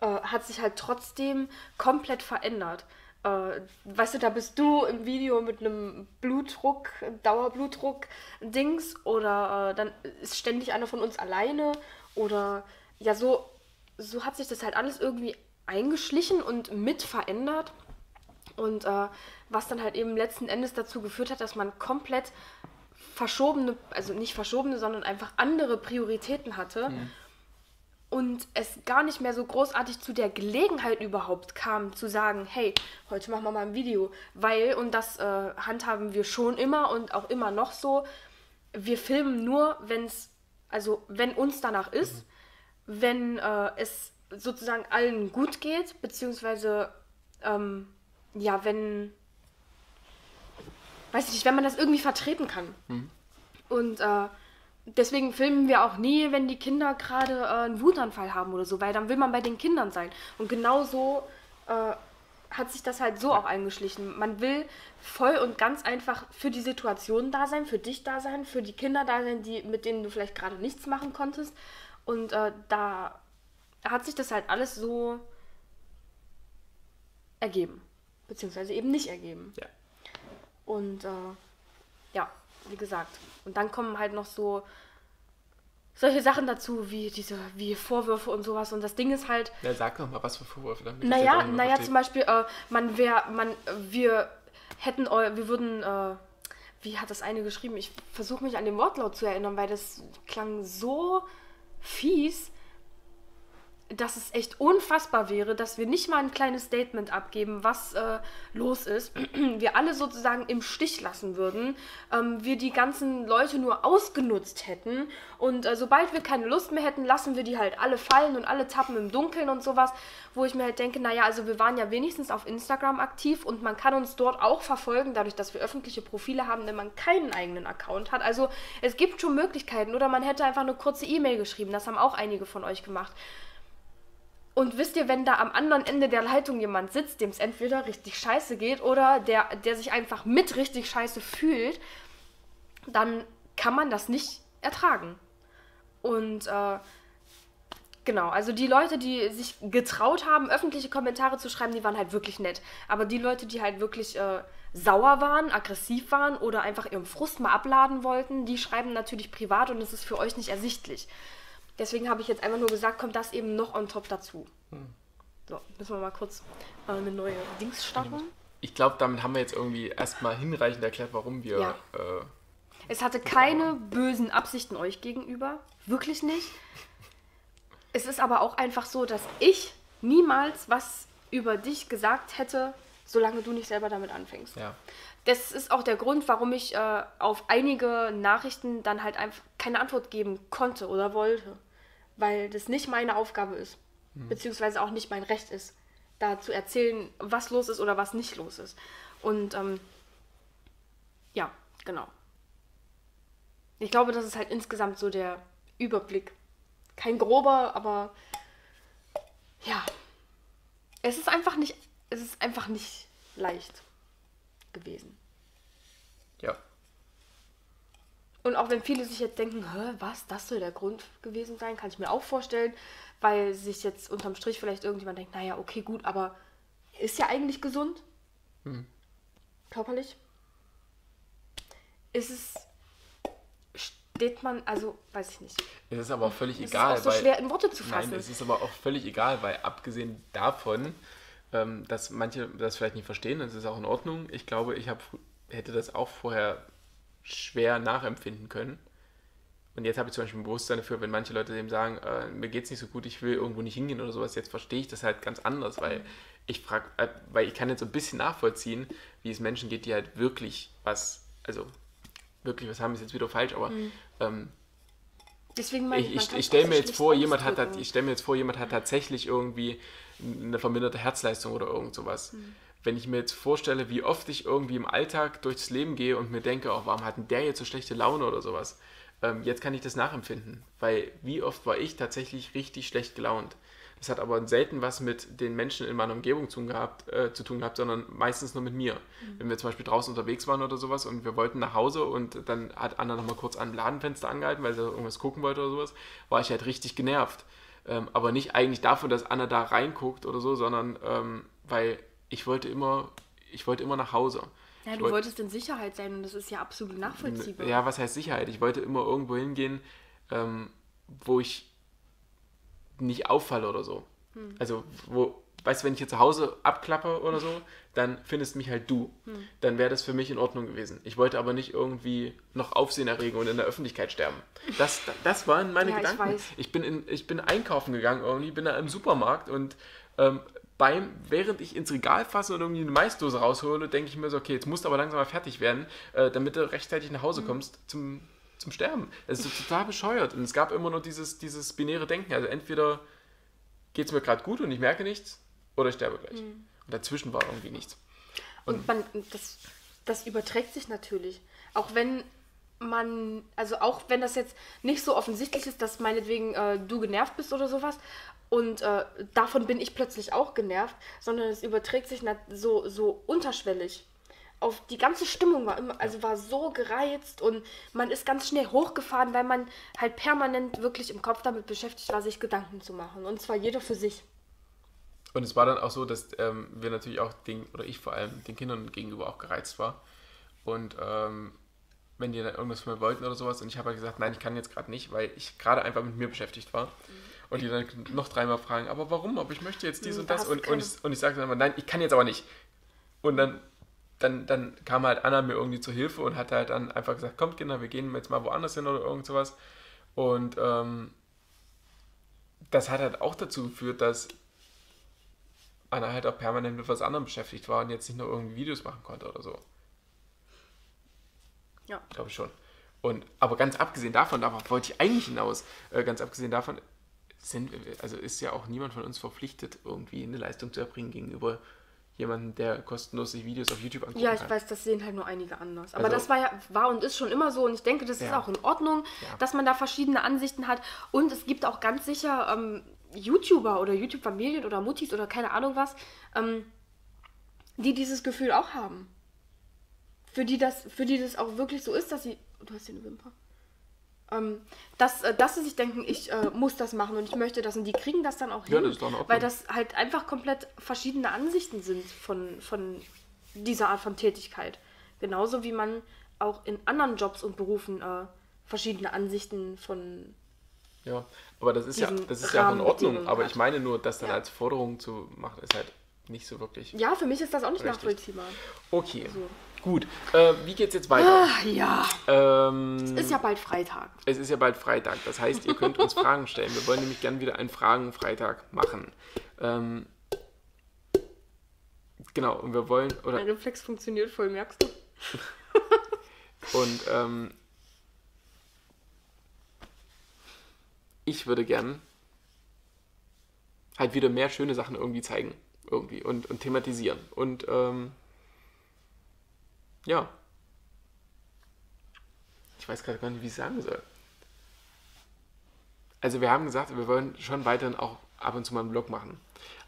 äh, hat sich halt trotzdem komplett verändert. Äh, weißt du, da bist du im Video mit einem Blutdruck, Dauerblutdruck-Dings oder äh, dann ist ständig einer von uns alleine oder ja, so, so hat sich das halt alles irgendwie eingeschlichen und mit verändert. Und äh, was dann halt eben letzten Endes dazu geführt hat, dass man komplett verschobene, also nicht verschobene, sondern einfach andere Prioritäten hatte. Und es gar nicht mehr so großartig zu der Gelegenheit überhaupt kam, zu sagen, hey, heute machen wir mal ein Video. Weil, und das äh, handhaben wir schon immer und auch immer noch so, wir filmen nur, wenn es, also wenn uns danach ist, wenn äh, es sozusagen allen gut geht, beziehungsweise ähm, ja, wenn, weiß ich nicht, wenn man das irgendwie vertreten kann. Und äh, deswegen filmen wir auch nie, wenn die Kinder gerade äh, einen Wutanfall haben oder so, weil dann will man bei den Kindern sein. Und genau so äh, hat sich das halt so auch eingeschlichen. Man will voll und ganz einfach für die Situation da sein, für dich da sein, für die Kinder da sein, die, mit denen du vielleicht gerade nichts machen konntest. Und äh, da hat sich das halt alles so ergeben. Beziehungsweise eben nicht ergeben. Ja. Und äh, ja, wie gesagt. Und dann kommen halt noch so solche Sachen dazu, wie diese, wie Vorwürfe und sowas. Und das Ding ist halt, Ja, sag doch mal, was für Vorwürfe damit. naja, naja, verstehe. zum Beispiel, äh, man wäre, man, wir hätten, wir würden, äh, wie hat das eine geschrieben? Ich versuche mich an den Wortlaut zu erinnern, weil das klang so fies, dass es echt unfassbar wäre, dass wir nicht mal ein kleines Statement abgeben, was äh, los ist. *clears throat* wir alle sozusagen im Stich lassen würden, ähm, wir die ganzen Leute nur ausgenutzt hätten und äh, sobald wir keine Lust mehr hätten, lassen wir die halt alle fallen und alle tappen im Dunkeln und sowas, wo ich mir halt denke, naja, also wir waren ja wenigstens auf Instagram aktiv und man kann uns dort auch verfolgen, dadurch, dass wir öffentliche Profile haben, wenn man keinen eigenen Account hat. Also es gibt schon Möglichkeiten oder man hätte einfach eine kurze E-Mail geschrieben, das haben auch einige von euch gemacht. Und wisst ihr, wenn da am anderen Ende der Leitung jemand sitzt, dem es entweder richtig scheiße geht oder der, der sich einfach mit richtig scheiße fühlt, dann kann man das nicht ertragen. Und äh, genau, also die Leute, die sich getraut haben, öffentliche Kommentare zu schreiben, die waren halt wirklich nett. Aber die Leute, die halt wirklich äh, sauer waren, aggressiv waren oder einfach ihren Frust mal abladen wollten, die schreiben natürlich privat und es ist für euch nicht ersichtlich. Deswegen habe ich jetzt einfach nur gesagt, kommt das eben noch on top dazu. So, müssen wir mal kurz äh, eine neue Dings starten. Ich glaube, damit haben wir jetzt irgendwie erstmal hinreichend erklärt, warum wir. Ja. Äh, Es hatte keine bösen Absichten euch gegenüber. Wirklich nicht. Es ist aber auch einfach so, dass ich niemals was über dich gesagt hätte, solange du nicht selber damit anfängst. ja. Das ist auch der Grund, warum ich äh, auf einige Nachrichten dann halt einfach keine Antwort geben konnte oder wollte. Weil das nicht meine Aufgabe ist. Beziehungsweise auch nicht mein Recht ist, da zu erzählen, was los ist oder was nicht los ist. Und ähm, ja, genau. Ich glaube, das ist halt insgesamt so der Überblick. Kein grober, aber ja. Es ist einfach nicht, es ist einfach nicht leicht. gewesen. Ja. Und auch wenn viele sich jetzt denken, was, das soll der Grund gewesen sein, kann ich mir auch vorstellen, weil sich jetzt unterm Strich vielleicht irgendjemand denkt, naja, okay, gut, aber ist ja eigentlich gesund. Hm. Körperlich. Ist es, steht man, also, weiß ich nicht. Es ist aber auch völlig Es egal. ist auch so weil, schwer in Worte zu fassen. Nein, es ist aber auch völlig egal, weil abgesehen davon, ähm, dass manche das vielleicht nicht verstehen, das ist auch in Ordnung. Ich glaube, ich hab, hätte das auch vorher schwer nachempfinden können. Und jetzt habe ich zum Beispiel ein Bewusstsein dafür, wenn manche Leute dem sagen, äh, mir geht es nicht so gut, ich will irgendwo nicht hingehen oder sowas, jetzt verstehe ich das halt ganz anders, weil ich frage, äh, weil ich kann jetzt so ein bisschen nachvollziehen, wie es Menschen geht, die halt wirklich was, also wirklich was haben, ist jetzt wieder falsch, aber ähm, Deswegen ich, ich, ich stelle mir jetzt vor, jemand hat, ich stelle mir jetzt vor, jemand hat tatsächlich irgendwie eine verminderte Herzleistung oder irgend sowas. Hm. Wenn ich mir jetzt vorstelle, wie oft ich irgendwie im Alltag durchs Leben gehe und mir denke, oh, warum hat denn der jetzt so schlechte Laune oder sowas? Ähm, jetzt kann ich das nachempfinden, weil wie oft war ich tatsächlich richtig schlecht gelaunt. Das hat aber selten was mit den Menschen in meiner Umgebung zu tun gehabt, äh, zu tun gehabt sondern meistens nur mit mir. Wenn wir zum Beispiel draußen unterwegs waren oder sowas und wir wollten nach Hause und dann hat Anna nochmal kurz an ein Ladenfenster angehalten, weil sie irgendwas gucken wollte oder sowas, war ich halt richtig genervt. Ähm, aber nicht eigentlich davon, dass Anna da reinguckt oder so, sondern ähm, weil ich wollte immer, ich wollte immer nach Hause. Ja, Ich du wollt- wolltest in Sicherheit sein und das ist ja absolut nachvollziehbar. ja, was heißt Sicherheit? Ich wollte immer irgendwo hingehen, ähm, wo ich nicht auffalle oder so. Hm. Also, wo, weißt du, wenn ich hier zu Hause abklappe oder so, dann findest mich halt du. Hm. Dann wäre das für mich in Ordnung gewesen. Ich wollte aber nicht irgendwie noch Aufsehen erregen und in der Öffentlichkeit sterben. Das, das waren meine Ja, ich Gedanken. weiß. Ich, bin in, ich bin einkaufen gegangen irgendwie, bin da im Supermarkt und ähm, beim, während ich ins Regal fasse und irgendwie eine Maisdose raushole, denke ich mir so, okay, jetzt musst du aber langsam mal fertig werden, äh, damit du rechtzeitig nach Mhm. Hause kommst zum, zum Sterben. Das ist so total bescheuert. Und es gab immer nur dieses, dieses binäre Denken. Also entweder geht es mir gerade gut und ich merke nichts, oder ich sterbe gleich. Und dazwischen war irgendwie nichts. Und man, das, das überträgt sich natürlich. Auch wenn man, also auch wenn das jetzt nicht so offensichtlich ist, dass meinetwegen äh, du genervt bist oder sowas. Und äh, davon bin ich plötzlich auch genervt, sondern es überträgt sich so, so unterschwellig. Auf die ganze Stimmung war immer, also war so gereizt und man ist ganz schnell hochgefahren, weil man halt permanent wirklich im Kopf damit beschäftigt war, sich Gedanken zu machen. Und zwar jeder für sich. Und es war dann auch so, dass ähm, wir natürlich auch den, oder ich vor allem, den Kindern gegenüber auch gereizt war. Und ähm, wenn die dann irgendwas von mir wollten oder sowas, und ich habe halt gesagt, nein, ich kann jetzt gerade nicht, weil ich gerade einfach mit mir beschäftigt war. Und die dann noch dreimal fragen, aber warum? Aber ich möchte jetzt dies und da das. Und, und, ich, und ich sagte dann immer, nein, ich kann jetzt aber nicht. Und dann, dann, dann kam halt Anna mir irgendwie zur Hilfe und hat halt dann einfach gesagt, kommt Kinder, wir gehen jetzt mal woanders hin oder irgend sowas. Und ähm, das hat halt auch dazu geführt, dass Anna halt auch permanent mit was anderem beschäftigt war und jetzt nicht nur irgendwie Videos machen konnte oder so. Ja. Glaube ich schon. Und, aber ganz abgesehen davon, darauf wollte ich eigentlich hinaus, äh, ganz abgesehen davon, sind, also ist ja auch niemand von uns verpflichtet, irgendwie eine Leistung zu erbringen gegenüber jemandem, der kostenlos sich Videos auf YouTube anguckt. Ja, ich weiß, das sehen halt nur einige anders. Aber Also- das war ja, war und ist schon immer so und ich denke, das ist Ja. auch in Ordnung, Ja. dass man da verschiedene Ansichten hat. Und es gibt auch ganz sicher ähm, YouTuber oder YouTube-Familien oder Muttis oder keine Ahnung was, ähm, die dieses Gefühl auch haben. Für die, das, für die das auch wirklich so ist, dass sie. Du hast hier eine Wimper. Ähm, dass, äh, dass sie sich denken, ich äh, muss das machen und ich möchte das und die kriegen das dann auch Ja, hin. das Ordnung. weil das halt einfach komplett verschiedene Ansichten sind von, von dieser Art von Tätigkeit. Genauso wie man auch in anderen Jobs und Berufen äh, verschiedene Ansichten von. Ja, aber das ist ja, das ist ja auch in Ordnung. Aber ich meine nur, das dann Ja. als Forderung zu machen, ist halt nicht so wirklich. Ja, für mich ist das auch nicht Richtig. nachvollziehbar. Okay, So. Gut. Äh, wie geht's jetzt weiter? Ah, ja, Ähm, ist ja bald Freitag. Es ist ja bald Freitag, das heißt, ihr könnt uns Fragen stellen. Wir wollen nämlich gern wieder einen Fragen-Freitag machen. Ähm, genau, und wir wollen, oder, Mein Reflex funktioniert voll, merkst du? *laughs* und ähm, ich würde gern halt wieder mehr schöne Sachen irgendwie zeigen, irgendwie, und, und thematisieren. Und, ähm, ja. Ich weiß gerade gar nicht, wie ich es sagen soll. Also wir haben gesagt, wir wollen schon weiterhin auch ab und zu mal einen Vlog machen.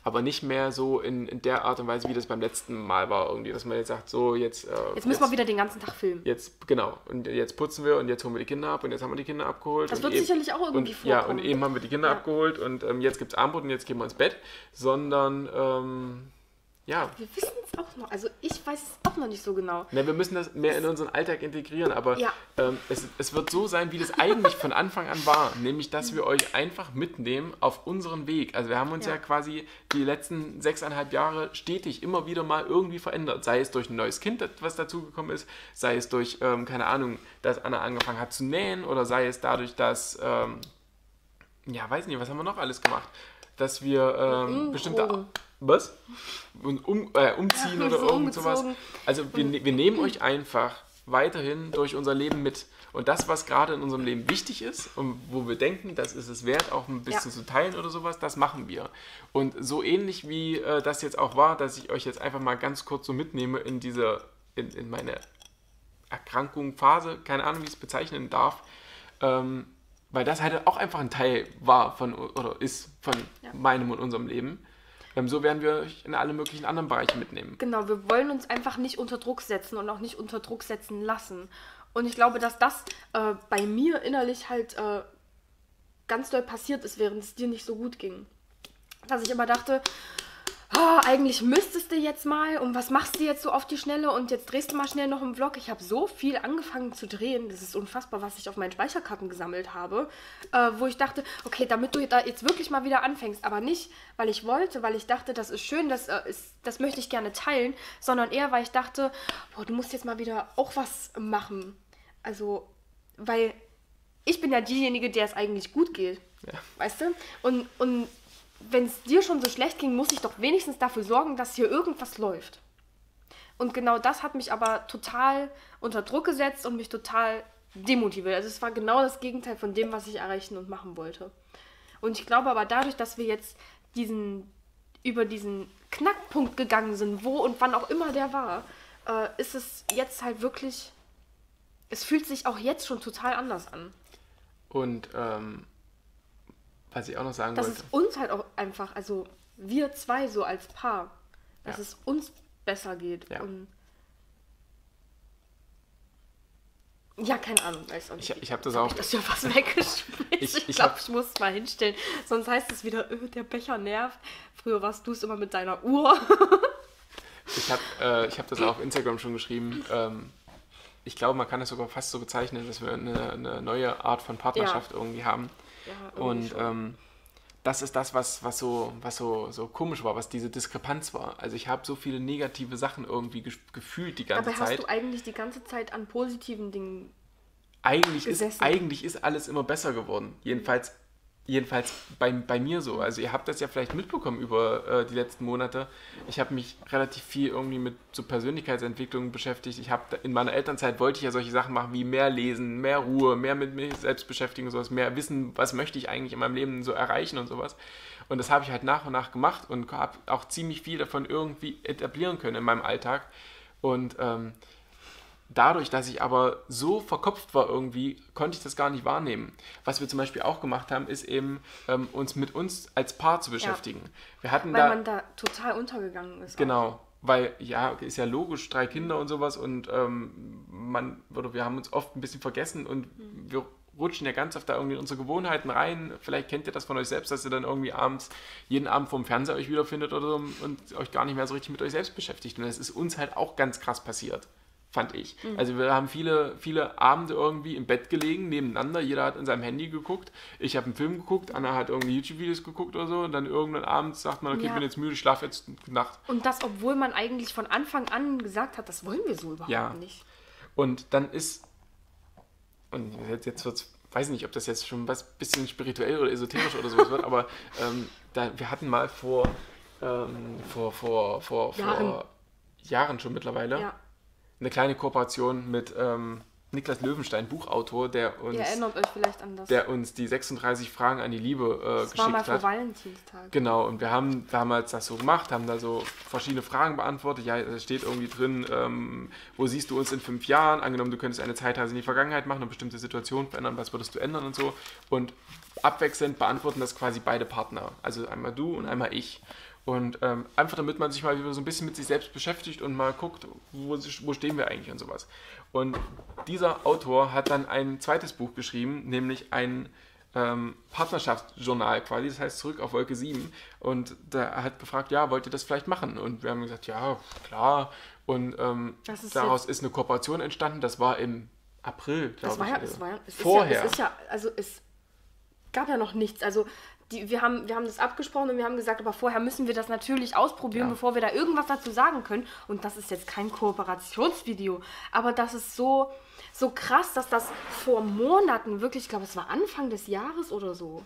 Aber nicht mehr so in, in der Art und Weise, wie das beim letzten Mal war, irgendwie, dass man jetzt sagt, so jetzt. Äh, Jetzt müssen wir wieder den ganzen Tag filmen. Jetzt, genau. Und jetzt putzen wir und jetzt holen wir die Kinder ab und jetzt haben wir die Kinder abgeholt. Das wird eben- sicherlich auch irgendwie und, Ja, vorkommen. und eben haben wir die Kinder Ja. abgeholt und ähm, jetzt gibt es Abendbrot und jetzt gehen wir ins Bett. Sondern, ähm, ja, Wir wissen es auch noch. Also ich weiß es auch noch nicht so genau. Ne, wir müssen das mehr in unseren Alltag integrieren, aber Ja. ähm, es, es wird so sein, wie das eigentlich von Anfang an war, *laughs* nämlich dass wir euch einfach mitnehmen auf unseren Weg. Also wir haben uns ja, Ja. quasi die letzten sechseinhalb Jahre stetig immer wieder mal irgendwie verändert. Sei es durch ein neues Kind, was dazugekommen ist, sei es durch, ähm, keine Ahnung, dass Anna angefangen hat zu nähen oder sei es dadurch, dass, ähm, ja, weiß nicht, was haben wir noch alles gemacht? Dass wir ähm, bestimmte... Drogen. Was? *laughs* Und um, äh, umziehen Ja, oder so irgend sowas. Also wir, wir nehmen euch einfach weiterhin durch unser Leben mit. Und das, was gerade in unserem Leben wichtig ist und wo wir denken, das ist es wert, auch ein bisschen Ja. zu teilen oder sowas, das machen wir. Und so ähnlich wie äh, das jetzt auch war, dass ich euch jetzt einfach mal ganz kurz so mitnehme in diese, in, in meine Erkrankung, Phase, keine Ahnung, wie ich es bezeichnen darf, ähm, weil das halt auch einfach ein Teil war von oder ist von Ja. meinem und unserem Leben. Ähm, so werden wir euch in alle möglichen anderen Bereiche mitnehmen. Genau, wir wollen uns einfach nicht unter Druck setzen und auch nicht unter Druck setzen lassen. Und ich glaube, dass das äh, bei mir innerlich halt äh, ganz doll passiert ist, während es dir nicht so gut ging. Dass ich immer dachte, ah, eigentlich müsstest du jetzt mal und was machst du jetzt so auf die Schnelle und jetzt drehst du mal schnell noch einen Vlog. Ich habe so viel angefangen zu drehen, das ist unfassbar, was ich auf meinen Speicherkarten gesammelt habe, äh, wo ich dachte, okay, damit du da jetzt wirklich mal wieder anfängst, aber nicht, weil ich wollte, weil ich dachte, das ist schön, das, äh, ist, das möchte ich gerne teilen, sondern eher, weil ich dachte, boah, du musst jetzt mal wieder auch was machen. Also, weil ich bin ja diejenige, der es eigentlich gut geht. Ja. Weißt du? Und, und wenn es dir schon so schlecht ging, muss ich doch wenigstens dafür sorgen, dass hier irgendwas läuft. Und genau das hat mich aber total unter Druck gesetzt und mich total demotiviert. Also es war genau das Gegenteil von dem, was ich erreichen und machen wollte. Und ich glaube aber dadurch, dass wir jetzt diesen über diesen Knackpunkt gegangen sind, wo und wann auch immer der war, äh, ist es jetzt halt wirklich. Es fühlt sich auch jetzt schon total anders an. Und ähm, was ich auch noch sagen dass wollte, es uns halt auch einfach, also wir zwei so als Paar, dass Ja. es uns besser geht. Ja. Und ja, keine Ahnung, weiß auch nicht. ich, ich habe das Hab auch, ich das ja fast *laughs* weggeschmissen. Ich- Ich, ich glaube, hab- ich muss es mal hinstellen. Sonst heißt es wieder, öh, der Becher nervt. Früher warst du es immer mit deiner Uhr. *laughs* ich habe äh, ich hab das auch auf Instagram schon geschrieben. Ähm, ich glaube, man kann es sogar fast so bezeichnen, dass wir eine, eine neue Art von Partnerschaft irgendwie haben. Ja, Und ähm, das ist das, was, was, so, was so, so komisch war, was diese Diskrepanz war. Also ich habe so viele negative Sachen irgendwie gefühlt die ganze Dabei hast Zeit. du eigentlich die ganze Zeit an positiven Dingen. eigentlich ist, gesessen. eigentlich ist alles immer besser geworden. Jedenfalls, jedenfalls bei, bei mir so. Also ihr habt das ja vielleicht mitbekommen über äh, die letzten Monate. Ich habe mich relativ viel irgendwie mit so Persönlichkeitsentwicklung beschäftigt. Ich habe in meiner Elternzeit wollte ich ja solche Sachen machen wie mehr lesen, mehr Ruhe, mehr mit mir selbst beschäftigen und sowas, mehr wissen, was möchte ich eigentlich in meinem Leben so erreichen und sowas. Und das habe ich halt nach und nach gemacht und habe auch ziemlich viel davon irgendwie etablieren können in meinem Alltag. Und ähm, dadurch, dass ich aber so verkopft war irgendwie, konnte ich das gar nicht wahrnehmen. Was wir zum Beispiel auch gemacht haben, ist eben ähm, uns mit uns als Paar zu beschäftigen. Wir hatten Weil da man da total untergegangen ist. auch. genau, weil ja ist ja logisch, drei Kinder und sowas und ähm, man oder wir haben uns oft ein bisschen vergessen und wir rutschen ja ganz oft da irgendwie in unsere Gewohnheiten rein. Vielleicht kennt ihr das von euch selbst, dass ihr dann irgendwie abends jeden Abend vorm Fernseher euch wiederfindet oder so und euch gar nicht mehr so richtig mit euch selbst beschäftigt. Und das ist uns halt auch ganz krass passiert fand ich. Also wir haben viele, viele Abende irgendwie im Bett gelegen, nebeneinander. Jeder hat in seinem Handy geguckt. Ich habe einen Film geguckt, Anna hat irgendwie YouTube-Videos geguckt oder so. Und dann irgendwann abends sagt man, okay, ich Ja. bin jetzt müde, ich schlafe jetzt Nacht. Und das, obwohl man eigentlich von Anfang an gesagt hat, das wollen wir so überhaupt Ja. nicht. Und dann ist, und jetzt, jetzt wird es, weiß nicht, ob das jetzt schon was bisschen spirituell oder esoterisch oder sowas wird, aber ähm, da, wir hatten mal vor, ähm, vor, vor, vor, Jahren. vor Jahren schon mittlerweile Ja. Eine kleine Kooperation mit, ähm, Niklas Löwenstein, Buchautor, der uns, Ihr erinnert euch vielleicht an das. der uns die 36 Fragen an die Liebe äh, das war mal geschickt vor hat. Valentinstag. Genau, und wir haben damals das so gemacht, haben da so verschiedene Fragen beantwortet. Ja, da steht irgendwie drin, ähm, wo siehst du uns in fünf Jahren? Angenommen, du könntest eine Zeitreise in die Vergangenheit machen und bestimmte Situationen verändern, was würdest du ändern und so. Und abwechselnd beantworten das quasi beide Partner. Also einmal du und einmal ich. Und ähm, einfach damit man sich mal wieder so ein bisschen mit sich selbst beschäftigt und mal guckt, wo, wo stehen wir eigentlich und sowas. Und dieser Autor hat dann ein zweites Buch geschrieben, nämlich ein ähm, Partnerschaftsjournal quasi, das heißt zurück auf Wolke 7. Und da hat gefragt, ja, wollt ihr das vielleicht machen? Und wir haben gesagt, ja, klar. Und ähm, ist daraus ist eine Kooperation entstanden. Das war im April, Das glaube war ich. ja, äh, es war ja, es vorher. Ist ja, es ist ja, also es gab ja noch nichts. Also die, wir, haben, wir haben das abgesprochen und wir haben gesagt, aber vorher müssen wir das natürlich ausprobieren, Ja. bevor wir da irgendwas dazu sagen können. Und das ist jetzt kein Kooperationsvideo, aber das ist so, so krass, dass das vor Monaten, wirklich, ich glaube, es war Anfang des Jahres oder so.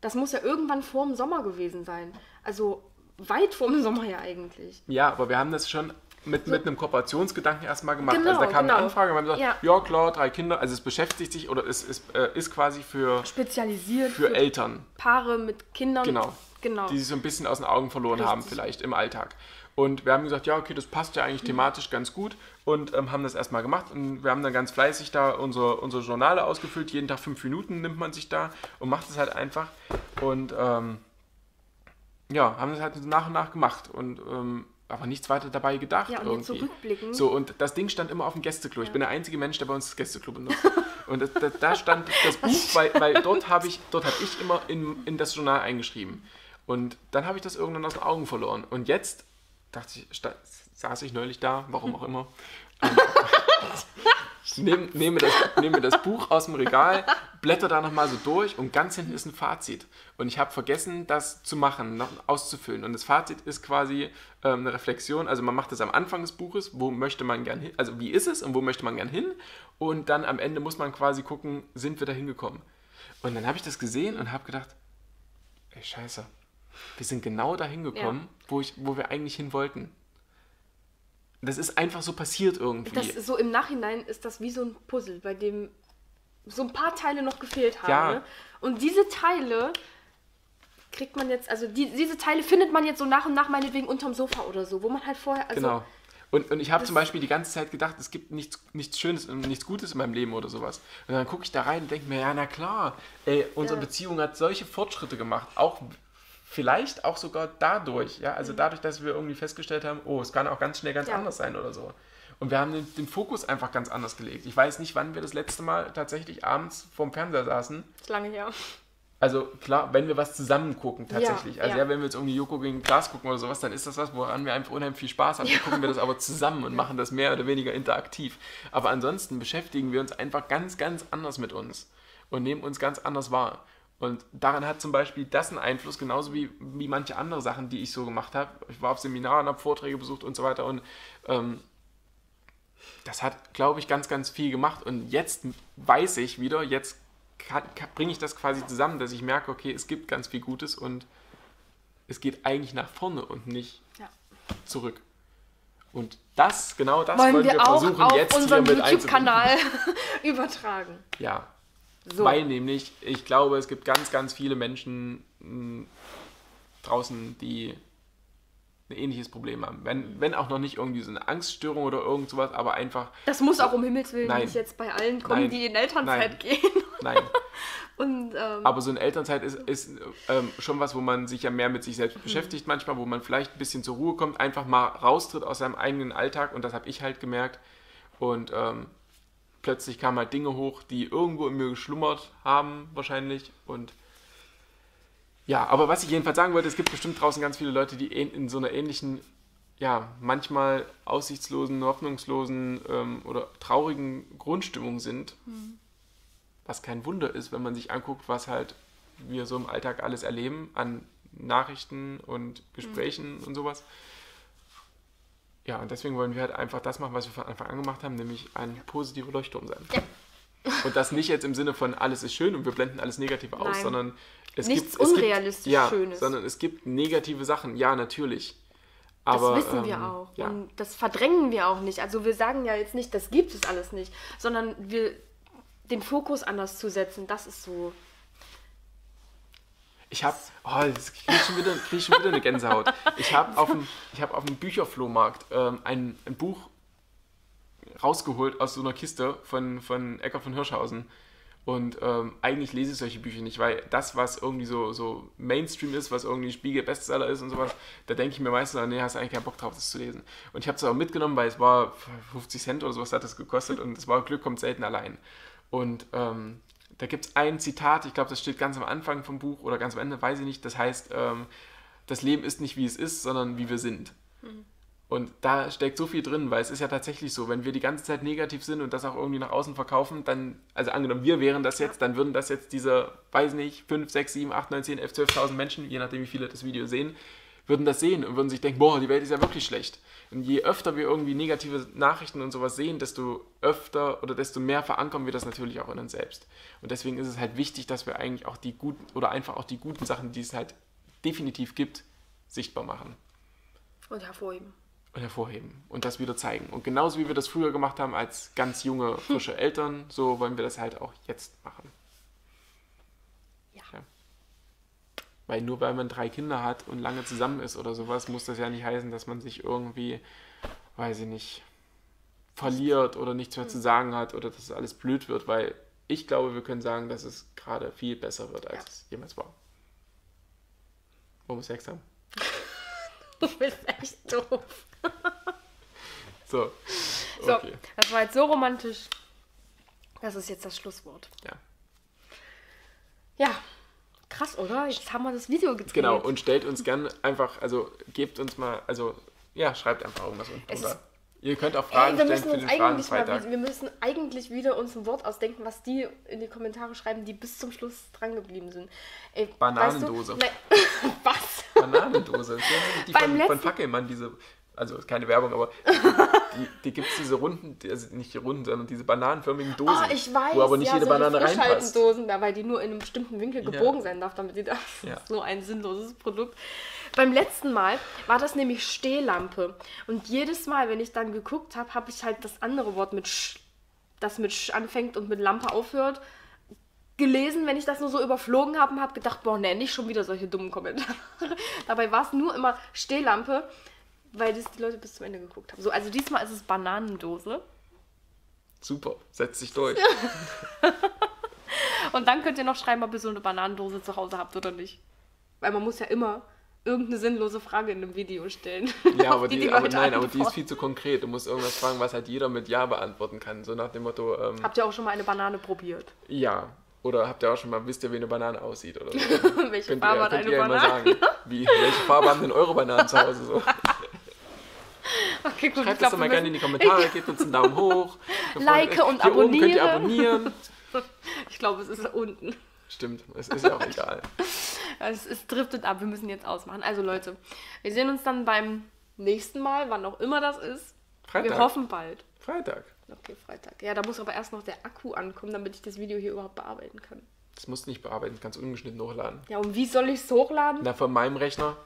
Das muss ja irgendwann vor dem Sommer gewesen sein. Also weit vor dem Sommer ja eigentlich. Ja, aber wir haben das schon mit, mit einem Kooperationsgedanken erstmal gemacht. Genau, also da kam genau. eine Anfrage und wir haben gesagt, ja. Ja. klar, drei Kinder. Also es beschäftigt sich oder es ist, äh, ist quasi für, Spezialisiert für Eltern, Paare mit Kindern. Genau. Genau. die sich so ein bisschen aus den Augen verloren haben Richtig. vielleicht im Alltag. Und wir haben gesagt, ja, okay, das passt ja eigentlich thematisch ganz gut und ähm, haben das erstmal gemacht. Und wir haben dann ganz fleißig da unsere, unsere Journale ausgefüllt. Jeden Tag fünf Minuten nimmt man sich da und macht es halt einfach. Und ähm, ja, haben das halt nach und nach gemacht und ähm, aber nichts weiter dabei gedacht. Ja, und jetzt so irgendwie. rückblickend. So, und das Ding stand immer auf dem Gästeklo. Ich bin der einzige Mensch, der bei uns das Gästeklo benutzt. *laughs* und das, das, da stand das Buch, weil, weil dort habe ich, dort habe ich immer in, in das Journal eingeschrieben. Und dann habe ich das irgendwann aus den Augen verloren. Und jetzt dachte ich, saß ich neulich da, warum *laughs* auch immer. Ich nehm, nehme, das, nehme das Buch aus dem Regal, blätter da nochmal so durch und ganz hinten ist ein Fazit. Und ich habe vergessen, das zu machen, noch auszufüllen. Und das Fazit ist quasi ähm, eine Reflexion. Also man macht das am Anfang des Buches, wo möchte man gern hin, also wie ist es und wo möchte man gern hin. Und dann am Ende muss man quasi gucken, sind wir da hingekommen. Und dann habe ich das gesehen und habe gedacht, ey scheiße, wir sind genau da hingekommen, wo, ich, wo wir eigentlich hin wollten. Das ist einfach so passiert irgendwie. Das so im Nachhinein ist das wie so ein Puzzle, bei dem so ein paar Teile noch gefehlt haben. Ja. Ne? Und diese Teile kriegt man jetzt, also die, diese Teile findet man jetzt so nach und nach meinetwegen unterm Sofa oder so, wo man halt vorher, also Genau. Und, und ich habe zum Beispiel die ganze Zeit gedacht, es gibt nichts, nichts Schönes und nichts Gutes in meinem Leben oder sowas. Und dann gucke ich da rein und denke mir, ja, na klar, ey, unsere Ja. Beziehung hat solche Fortschritte gemacht. Auch vielleicht auch sogar dadurch, ja, also dadurch, dass wir irgendwie festgestellt haben, oh, es kann auch ganz schnell ganz Mhm. Ja. anders sein oder so. Und wir haben den, den Fokus einfach ganz anders gelegt. Ich weiß nicht, wann wir das letzte Mal tatsächlich abends vorm Fernseher saßen ist lange her. also klar, wenn wir was zusammen gucken, tatsächlich. Ja, also ja. ja. wenn wir jetzt irgendwie Joko gegen Glas gucken oder sowas, dann ist das was, woran wir einfach unheimlich viel Spaß haben. Dann gucken wir das aber zusammen und machen das mehr oder weniger interaktiv. Aber ansonsten beschäftigen wir uns einfach ganz, ganz anders mit uns und nehmen uns ganz anders wahr. Und daran hat zum Beispiel das einen Einfluss, genauso wie, wie manche andere Sachen, die ich so gemacht habe. Ich war auf Seminaren, habe Vorträge besucht und so weiter und ähm, das hat, glaube ich, ganz, ganz viel gemacht. Und jetzt weiß ich wieder, jetzt bringe ich das quasi zusammen, dass ich merke, okay, es gibt ganz viel Gutes und es geht eigentlich nach vorne und nicht Ja. zurück. Und das, genau das Wollen wollen wir, wir auch versuchen, auf jetzt hier unseren. YouTube-Kanal *laughs* übertragen. Ja, So. weil nämlich, ich glaube, es gibt ganz, ganz viele Menschen mh, draußen, die ein ähnliches Problem haben. Wenn, wenn auch noch nicht irgendwie so eine Angststörung oder irgend sowas, aber einfach, Das muss auch um Himmels Willen Nein. nicht jetzt bei allen kommen, Nein. die in Elternzeit Nein. gehen. nein. *laughs* Und ähm, Aber so eine Elternzeit ist, ist ähm, schon was, wo man sich ja mehr mit sich selbst beschäftigt manchmal, wo man vielleicht ein bisschen zur Ruhe kommt, einfach mal raustritt aus seinem eigenen Alltag und das habe ich halt gemerkt. Und ähm, plötzlich kamen halt Dinge hoch, die irgendwo in mir geschlummert haben wahrscheinlich und ja, aber was ich jedenfalls sagen wollte, es gibt bestimmt draußen ganz viele Leute, die in so einer ähnlichen, ja, manchmal aussichtslosen, hoffnungslosen ähm, oder traurigen Grundstimmung sind. Was kein Wunder ist, wenn man sich anguckt, was halt wir so im Alltag alles erleben an Nachrichten und Gesprächen und sowas. Ja, und deswegen wollen wir halt einfach das machen, was wir von Anfang an gemacht haben, nämlich ein positiver Leuchtturm sein. Ja. Und das nicht jetzt im Sinne von alles ist schön und wir blenden alles Negative aus, Nein. sondern es Nichts gibt es unrealistisch gibt, ja, Schönes. sondern es gibt negative Sachen, ja, natürlich. Aber, das wissen wir ähm, auch. Ja. Und das verdrängen wir auch nicht. Also wir sagen ja jetzt nicht, das gibt es alles nicht, sondern wir den Fokus anders zu setzen, das ist so. Ich habe, oh, jetzt krieg ich, schon wieder, krieg ich schon wieder eine Gänsehaut. Ich habe auf hab auf dem Bücherflohmarkt ähm, ein, ein Buch rausgeholt aus so einer Kiste von, von Ecker von Hirschhausen. Und ähm, eigentlich lese ich solche Bücher nicht, weil das, was irgendwie so, so Mainstream ist, was irgendwie Spiegel Bestseller ist und sowas, da denke ich mir meistens, nee, hast eigentlich keinen Bock drauf, das zu lesen. Und ich habe es auch mitgenommen, weil es war 50 Cent oder sowas hat das gekostet und es war Glück kommt selten allein. Und ähm, da gibt es ein Zitat, ich glaube, das steht ganz am Anfang vom Buch oder ganz am Ende, weiß ich nicht, das heißt, ähm, das Leben ist nicht wie es ist, sondern wie wir sind. Und da steckt so viel drin, weil es ist ja tatsächlich so, wenn wir die ganze Zeit negativ sind und das auch irgendwie nach außen verkaufen, dann, also angenommen, wir wären das jetzt, dann würden das jetzt diese, weiß nicht, 5, 6, 7, 8, 9, 10, 11, 12.000 Menschen, je nachdem wie viele das Video sehen, würden das sehen und würden sich denken, boah, die Welt ist ja wirklich schlecht. Und je öfter wir irgendwie negative Nachrichten und sowas sehen, desto öfter oder desto mehr verankern wir das natürlich auch in uns selbst. Und deswegen ist es halt wichtig, dass wir eigentlich auch die guten oder einfach auch die guten Sachen, die es halt definitiv gibt, sichtbar machen Und hervorheben. und hervorheben und das wieder zeigen. Und genauso wie wir das früher gemacht haben als ganz junge, frische Eltern, so wollen wir das halt auch jetzt machen. Ja. Weil nur weil man drei Kinder hat und lange zusammen ist oder sowas, muss das ja nicht heißen, dass man sich irgendwie, weiß ich nicht, verliert oder nichts mehr zu sagen hat oder dass alles blöd wird, weil ich glaube, wir können sagen, dass es gerade viel besser wird, als Ja. es jemals war. Wir Sex haben? *laughs* Du bist echt doof. *laughs* So. So, Okay. das war jetzt so romantisch. Das ist jetzt das Schlusswort. Ja. Ja, krass, oder? Jetzt haben wir das Video gedreht. Genau, und stellt uns gern einfach, also gebt uns mal, also ja, schreibt einfach irgendwas unten drunter. Ihr könnt auch Ey, Fragen wir stellen müssen für den Fragen eigentlich mal, wir müssen eigentlich wieder uns ein Wort ausdenken, was die in die Kommentare schreiben, die bis zum Schluss dran geblieben sind. Ey, Bananendose. Weißt du, *laughs* was? Bananendose. Das ist Die Beim von, von Fackelmann, diese, also keine Werbung, aber *laughs* die, gibt es diese runden, die- also nicht die runden, sondern diese bananenförmigen Dosen. Ah, ich weiß. Wo aber nicht ja, jede so Banane reinpasst. Da, weil die nur in einem bestimmten Winkel Ja. gebogen sein darf, damit die da. Ja. Das ist so ein sinnloses Produkt. Beim letzten Mal war das nämlich Stehlampe. Und jedes Mal, wenn ich dann geguckt habe, habe ich halt das andere Wort mit Sch, das mit Sch anfängt und mit Lampe aufhört, gelesen, wenn ich das nur so überflogen habe und habe gedacht, boah, nee, nicht schon wieder solche dummen Kommentare. *laughs* Dabei war es nur immer Stehlampe, weil das die Leute bis zum Ende geguckt haben. So, also diesmal ist es Bananendose. Super, setzt sich durch. *laughs* Und dann könnt ihr noch schreiben, ob ihr so eine Bananendose zu Hause habt oder nicht. Weil man muss ja immer irgendeine sinnlose Frage in einem Video stellen. Ja, *laughs* aber, die, die aber nein, aber die ist viel zu konkret. Du musst irgendwas fragen, was halt jeder mit Ja beantworten kann. So nach dem Motto, ähm, Habt ihr auch schon mal eine Banane probiert? ja. Oder habt ihr auch schon mal, wisst ihr, wie eine Banane aussieht oder so? *laughs* Welche Farbe hat eine Banane? sagen. Wie, welche Farbe haben denn eure Bananen zu Hause so? Okay, gut, Schreibt glaub, doch mal gerne in die Kommentare, *laughs* gebt uns einen Daumen hoch. Like und Hier oben könnt ihr abonniere. abonnieren. *laughs* Ich glaube, es ist unten. Stimmt, es ist ja auch egal. *laughs* Es, es driftet ab, wir müssen jetzt ausmachen. Also Leute, wir sehen uns dann beim nächsten Mal, wann auch immer das ist. Freitag. Wir hoffen bald. Freitag. Okay, Freitag. Ja, da muss aber erst noch der Akku ankommen, damit ich das Video hier überhaupt bearbeiten kann. Das musst du nicht bearbeiten, kannst ungeschnitten hochladen. Ja, und wie soll ich es hochladen? Na, von meinem Rechner.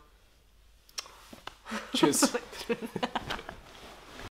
Cheers. *laughs*